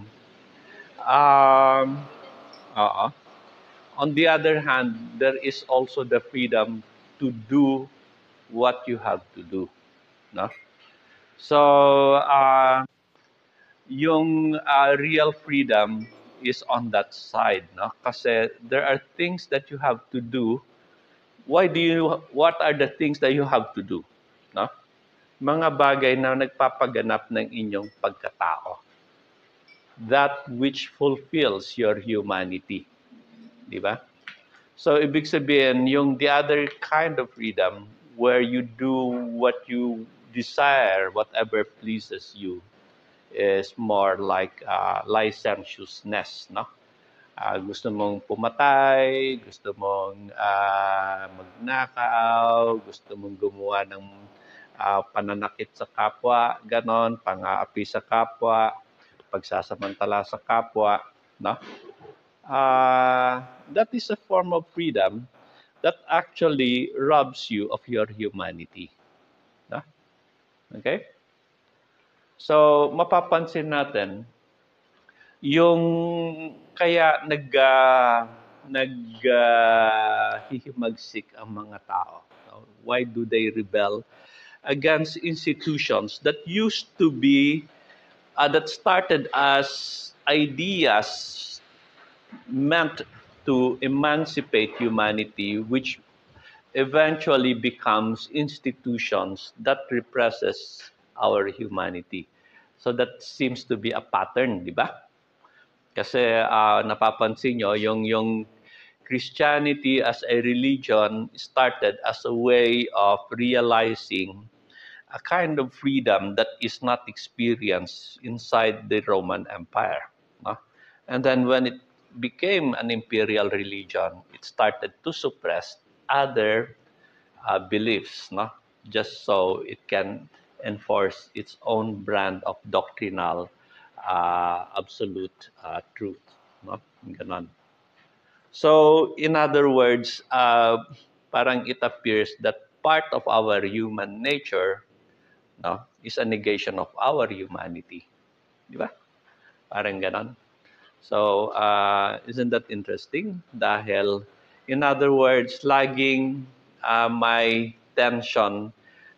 Um, oo. On the other hand, there is also the freedom to do what you have to do. No? So, uh, yung uh, real freedom is on that side, no? Kasi there are things that you have to do. Why do you what are the things that you have to do, no? Mga bagay na nagpapaganap ng inyong pagkatao. That which fulfills your humanity. Di ba? So, ibig sabihin, yung the other kind of freedom where you do what you desire, whatever pleases you, is more like uh, licentiousness, no? Ah, gusto mong pumatay, gusto mong ah, magnakaw, gusto mong gumawa ng ah, pananakit sa kapwa, ganon, pang-aapi sa kapwa, pagsasamantala sa kapwa, no? Ah, that is a form of freedom that actually robs you of your humanity. No? Okay? So, mapapansin natin, yung kaya nag, uh, nag uh, hihimagsik ang mga tao. No? Why do they rebel against institutions that used to be, uh, that started as ideas meant to emancipate humanity, which eventually becomes institutions that represses our humanity. So that seems to be a pattern, di ba? Kasi uh, napapansin nyo, yung, yung Christianity as a religion started as a way of realizing a kind of freedom that is not experienced inside the Roman Empire. No? And then when it became an imperial religion, it started to suppress other uh, beliefs, no? just so it can enforce its own brand of doctrinal uh, absolute uh, truth. No? So, in other words, uh, parang it appears that part of our human nature no, is a negation of our humanity. Di ba? Parang ganon. So, uh, isn't that interesting? Dahil, in other words, laging uh, may tension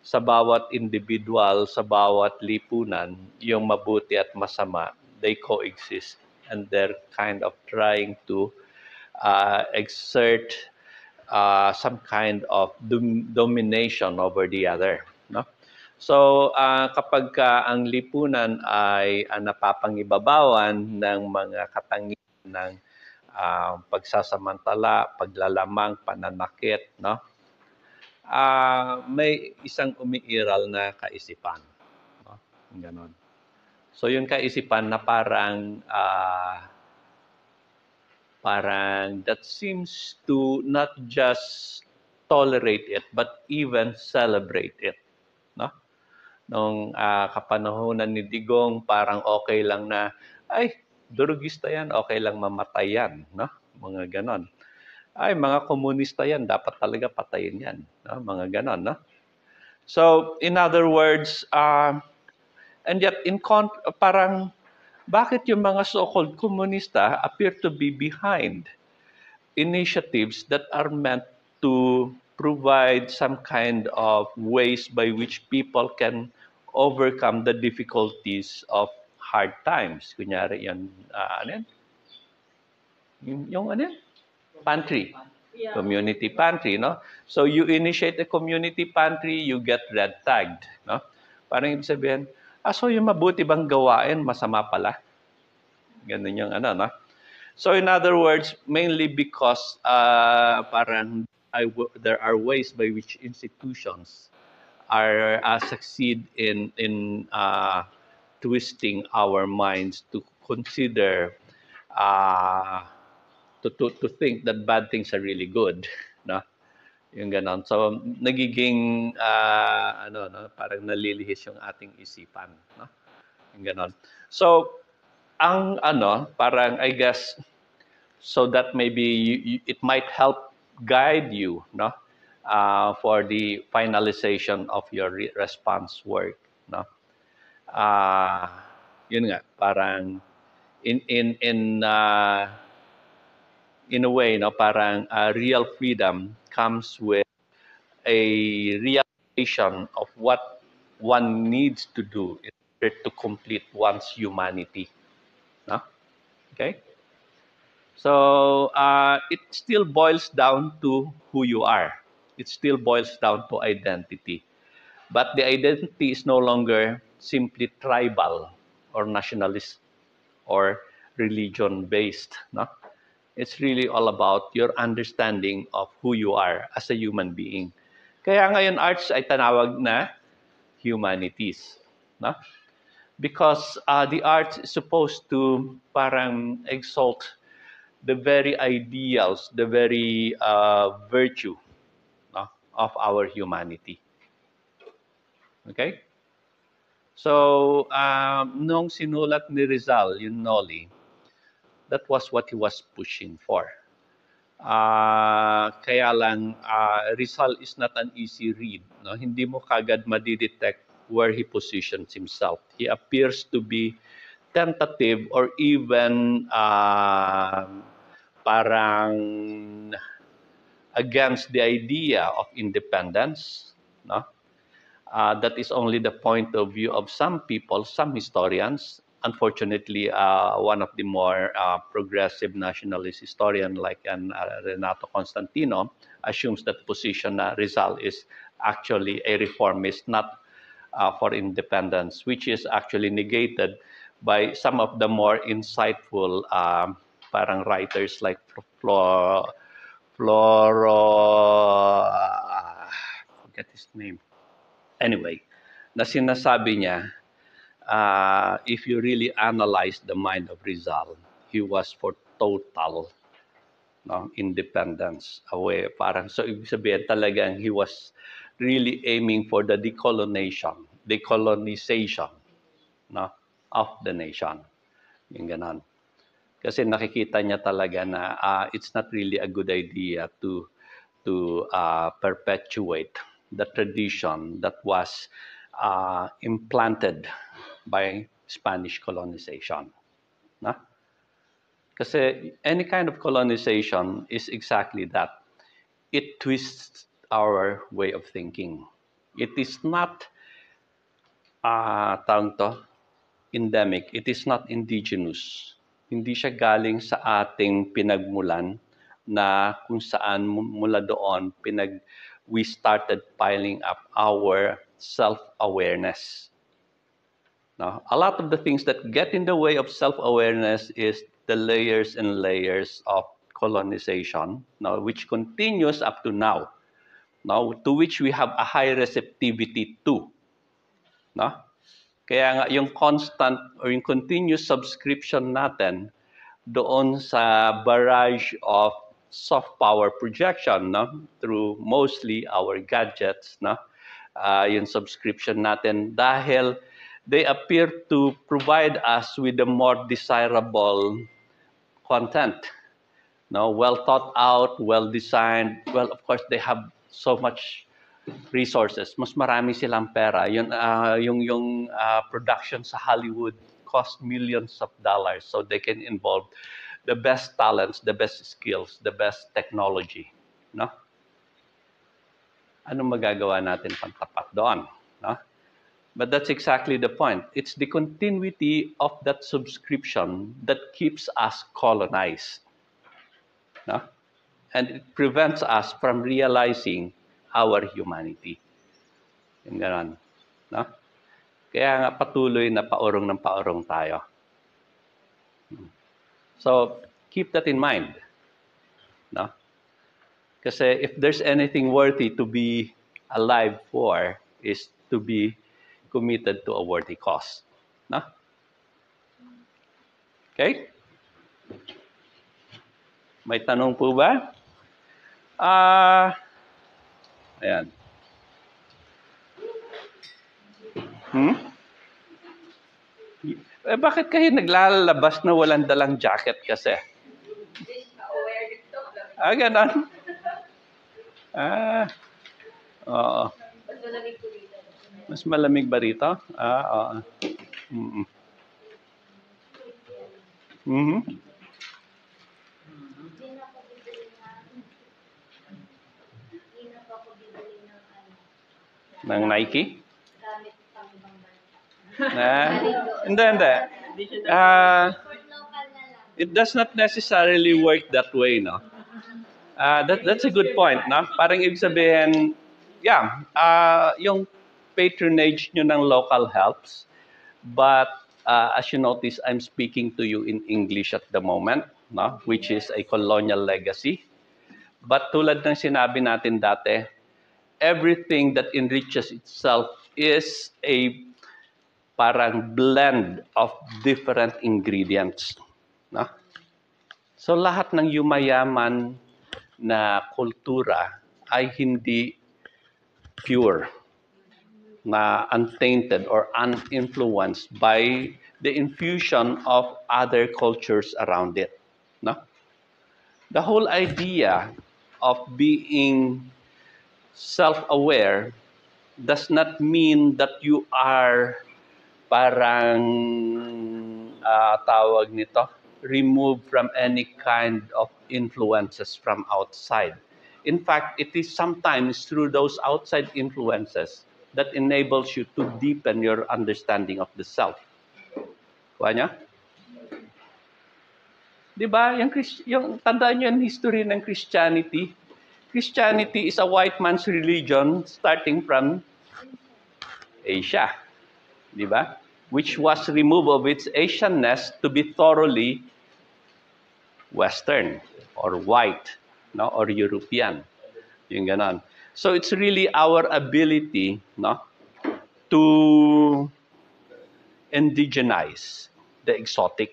sa bawat individual, sa bawat lipunan, yung mabuti at masama, they coexist. And they're kind of trying to uh, exert uh, some kind of dom- domination over the other. So, uh, kapag ka ang lipunan ay uh, napapangibabawan ng mga katangian ng uh, pagsasamantala, paglalamang, pananakit, no? Uh, may isang umiiral na kaisipan. No? Ganon. So, yung kaisipan na parang uh, parang that seems to not just tolerate it, but even celebrate it. Nung uh, kapanahonan ni Digong, parang okay lang na, ay, durugista yan, okay lang mamatay yan, no? Mga ganon. Ay, mga komunista yan, dapat talaga patayin yan, no? Mga ganon, no? So, in other words, uh, and yet, in con- parang, bakit yung mga so-called komunista appear to be behind initiatives that are meant to provide some kind of ways by which people can overcome the difficulties of hard times. Kunyari yan, uh, ano yan? Yung, yung ano yan? Pantry. Yeah. Community pantry, no? So you initiate a community pantry, you get red tagged, no? Parang ibig sabihin, ah, so yung mabuti bang gawain, masama pala? Ganun yung ano, no? So in other words, mainly because uh, parang I, there are ways by which institutions are uh, succeed in in uh, twisting our minds to consider uh, to, to to think that bad things are really good <laughs> no? Yung ganon. So nagiging uh, ano no? Parang nalilihis yung ating isipan no? Yung ganon. So ang ano parang i guess so that maybe you, you, it might help guide you no uh, for the finalization of your re- response work no? Uh, yun nga parang in in in uh, in a way no parang uh, real freedom comes with a realization of what one needs to do in order to complete one's humanity no? Okay? So uh, it still boils down to who you are. It still boils down to identity. But the identity is no longer simply tribal or nationalist or religion based. No? It's really all about your understanding of who you are as a human being. Kaya ngayon arts ay tanawag na humanities. No? Because uh, the arts is supposed to parang exalt the very ideals, the very uh, virtue of our humanity. Okay? So, um, nung sinulat ni Rizal, yung Noli, that was what he was pushing for. Uh, kaya lang, uh, Rizal is not an easy read. No? Hindi mo kagad madidetect where he positions himself. He appears to be tentative or even uh, parang against the idea of independence. No? Uh, that is only the point of view of some people, some historians. Unfortunately, uh, one of the more uh, progressive nationalist historian like an, uh, Renato Constantino assumes that position uh, Rizal is actually a reformist, not uh, for independence, which is actually negated by some of the more insightful um, parang writers like Floro, Floro, uh, forget his name. Anyway, na sinasabi niya, uh, if you really analyze the mind of Rizal, he was for total no, independence away. Parang, so ibig sabihin talagang he was really aiming for the decolonization, decolonization no, of the nation. Yung ganon. Kasi nakikita niya talaga na uh, it's not really a good idea to to uh, perpetuate the tradition that was uh, implanted by Spanish colonization. No? Kasi any kind of colonization is exactly that. It twists our way of thinking. It is not, uh, tawag to, endemic. It is not indigenous. Hindi siya galing sa ating pinagmulan na kung saan mula doon pinag we started piling up our self-awareness. Now, a lot of the things that get in the way of self-awareness is the layers and layers of colonization, now, which continues up to now, now, to which we have a high receptivity to. No? Kaya nga, yung constant or yung continuous subscription natin doon sa barrage of soft power projection no? Through mostly our gadgets no? Uh, yung subscription natin. Dahil they appear to provide us with the more desirable content no? Well thought out well designed. Well of course they have so much resources mas marami silang pera yun uh, yung yung uh, production sa Hollywood cost millions of dollars so they can involve the best talents, the best skills, the best technology. No? Anong magagawa natin pangtapat doon? No? But that's exactly the point. It's the continuity of that subscription that keeps us colonized. No? And it prevents us from realizing our humanity. Yung ganon. No? Kaya nga patuloy na paurong ng paurong tayo. So keep that in mind. No? Kasi if there's anything worthy to be alive for, is to be committed to a worthy cause. No? Okay? May tanong po ba? Ah, uh, ayan. Hmm? Eh, bakit kayo naglalabas na walang dalang jacket kasi? Ah, ganon. Ah, oo. Mas malamig ba rito? Ah, oo. Mm-mm. Mm-hmm. Ng Nike? Na, <laughs> hindi, hindi. Ah, it does not necessarily work that way, no? Uh, that, that's a good point, no? Parang ibig sabihin, yeah, uh, yung patronage nyo ng local helps, but uh, as you notice, I'm speaking to you in English at the moment, no? which is a colonial legacy. But tulad ng sinabi natin dati, everything that enriches itself is a parang blend of different ingredients. No? So lahat ng yumayaman na kultura ay hindi pure, na untainted or uninfluenced by the infusion of other cultures around it. No? The whole idea of being self-aware does not mean that you are parang ah, tawag nito, removed from any kind of influences from outside. In fact, it is sometimes through those outside influences that enables you to deepen your understanding of the self. Kuha niya? Di ba? Yung, yung, tandaan niyo yung history ng Christianity. Christianity is a white man's religion starting from Asia. Di? Which was removed of its Asianness to be thoroughly Western or white no or European. Yung ganon. So it's really our ability no to indigenize the exotic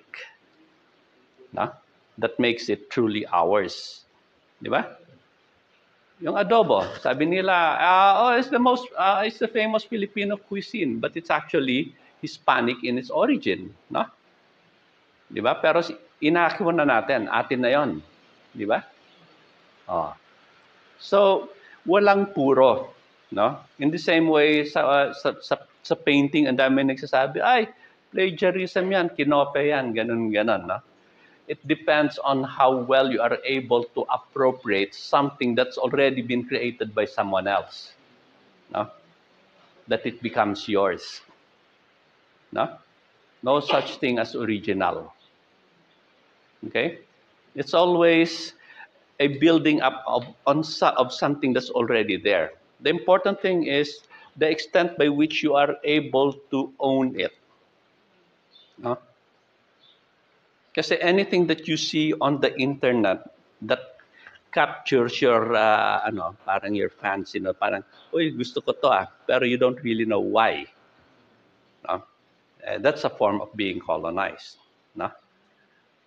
no that makes it truly ours. Di? Yung adobo, sabi nila, ah, oh, it's the most, ah, it's the famous Filipino cuisine, but it's actually Hispanic in its origin, no? Di ba? Pero si- inakiwa na natin, atin na yon, di ba? Oh. So, walang puro, no? In the same way sa ah, sa, sa, sa painting, ang dami nagsasabi, ay, plagiarism yan, kinope yan, ganun ganun, no? It depends on how well you are able to appropriate something that's already been created by someone else. No? That it becomes yours. No? No such thing as original. Okay? It's always a building up of, on, of something that's already there. The important thing is the extent by which you are able to own it. No? Kasi anything that you see on the internet that captures your, uh, ano, parang your fancy, no? parang, uy, gusto ko to ah, pero you don't really know why. No? Eh, that's a form of being colonized. No?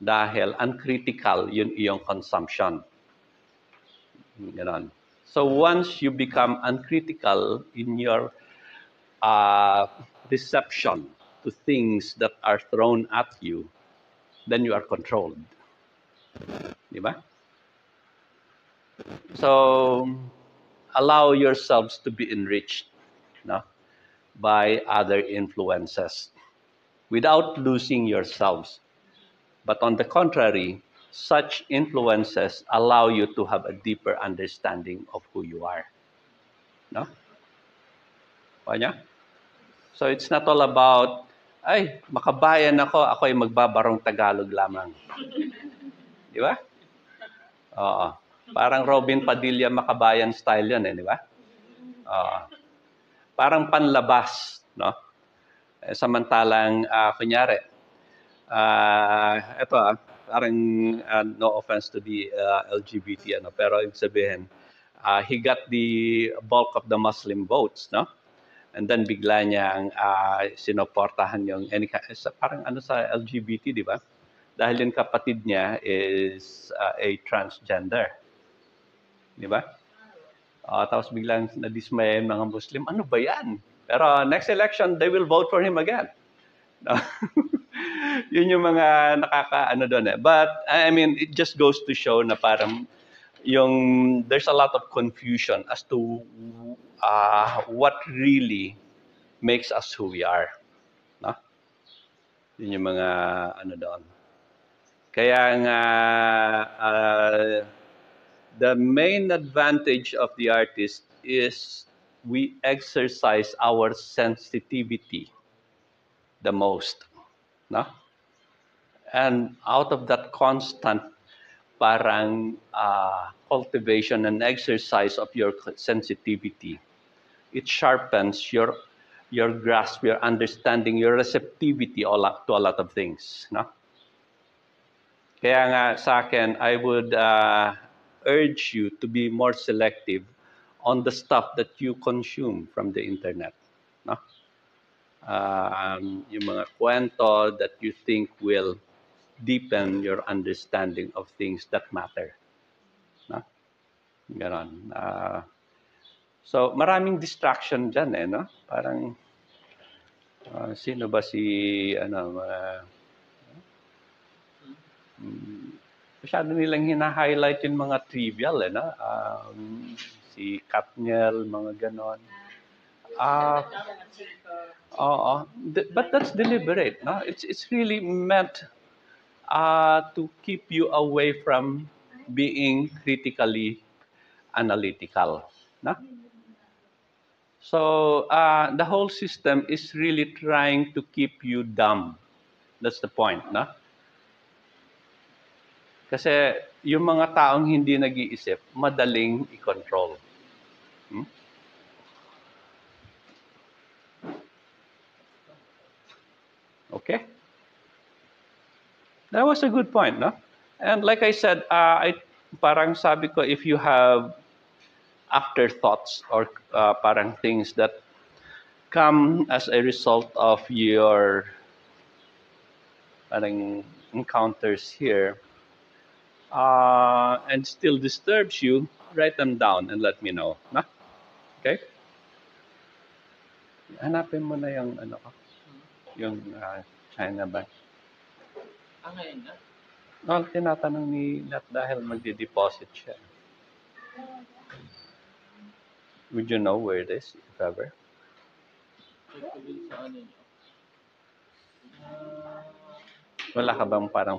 Dahil uncritical yun iyong consumption. Ganon. So once you become uncritical in your uh, reception to things that are thrown at you, then you are controlled. Di? So, allow yourselves to be enriched no? by other influences without losing yourselves. But on the contrary, such influences allow you to have a deeper understanding of who you are. No? Kanya? So it's not all about, ay, makabayan ako, ako ay magbabarong Tagalog lamang. Di ba? Oo. Parang Robin Padilla makabayan style yun eh, di ba? Oo. Parang panlabas, no? Eh, samantalang, ah, kunyari, ah, ito ah, parang ah, no offense to the ah, LGBT, ano, pero ibig sabihin, ah, he got the bulk of the Muslim votes, no? And then bigla niyang ah, sinoportahan yung, any, parang ano sa LGBT, di ba? Dahil yung kapatid niya is ah, a transgender. Di ba? Ah, tapos biglang nadismaya yung mga Muslim, ano ba yan? Pero next election, they will vote for him again. <laughs> Yun yung mga nakaka-ano doon eh. But, I mean, it just goes to show na parang yung, there's a lot of confusion as to uh, what really makes us who we are. No? Yun yung mga ano doon. Kaya nga, uh, the main advantage of the artist is we exercise our sensitivity the most. No? And out of that constant parang uh, cultivation and exercise of your sensitivity, it sharpens your your grasp, your understanding, your receptivity to a lot of things. No? Kaya nga sa akin, I would uh, urge you to be more selective on the stuff that you consume from the internet. No? Um, yung mga kwento that you think will deepen your understanding of things that matter. No? Ganon. Uh, so, maraming distraction dyan eh, no? Parang, uh, sino ba si, ano, uh, mm, masyado nilang hina-highlight yung mga trivial, eh, no? Um, si Katniel, mga ganon. Uh, but that's deliberate, no? It's it's really meant uh, to keep you away from being critically analytical, no? So uh, the whole system is really trying to keep you dumb. That's the point, no? Kasi yung mga taong hindi nag-iisip, madaling i-control. Hmm? Okay? That was a good point, no? And like I said, uh, I, parang sabi ko, if you have afterthoughts or uh, parang things that come as a result of your parang encounters here uh, and still disturbs you, write them down and let me know. No? Okay? Hanapin mo na yung ano ko. Yung uh, China Bank. Ah, ngayon na? No, tinatanong ni Nat dahil magde-deposit siya. Would you know where it is, if ever? Ano. Wala ka bang parang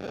you.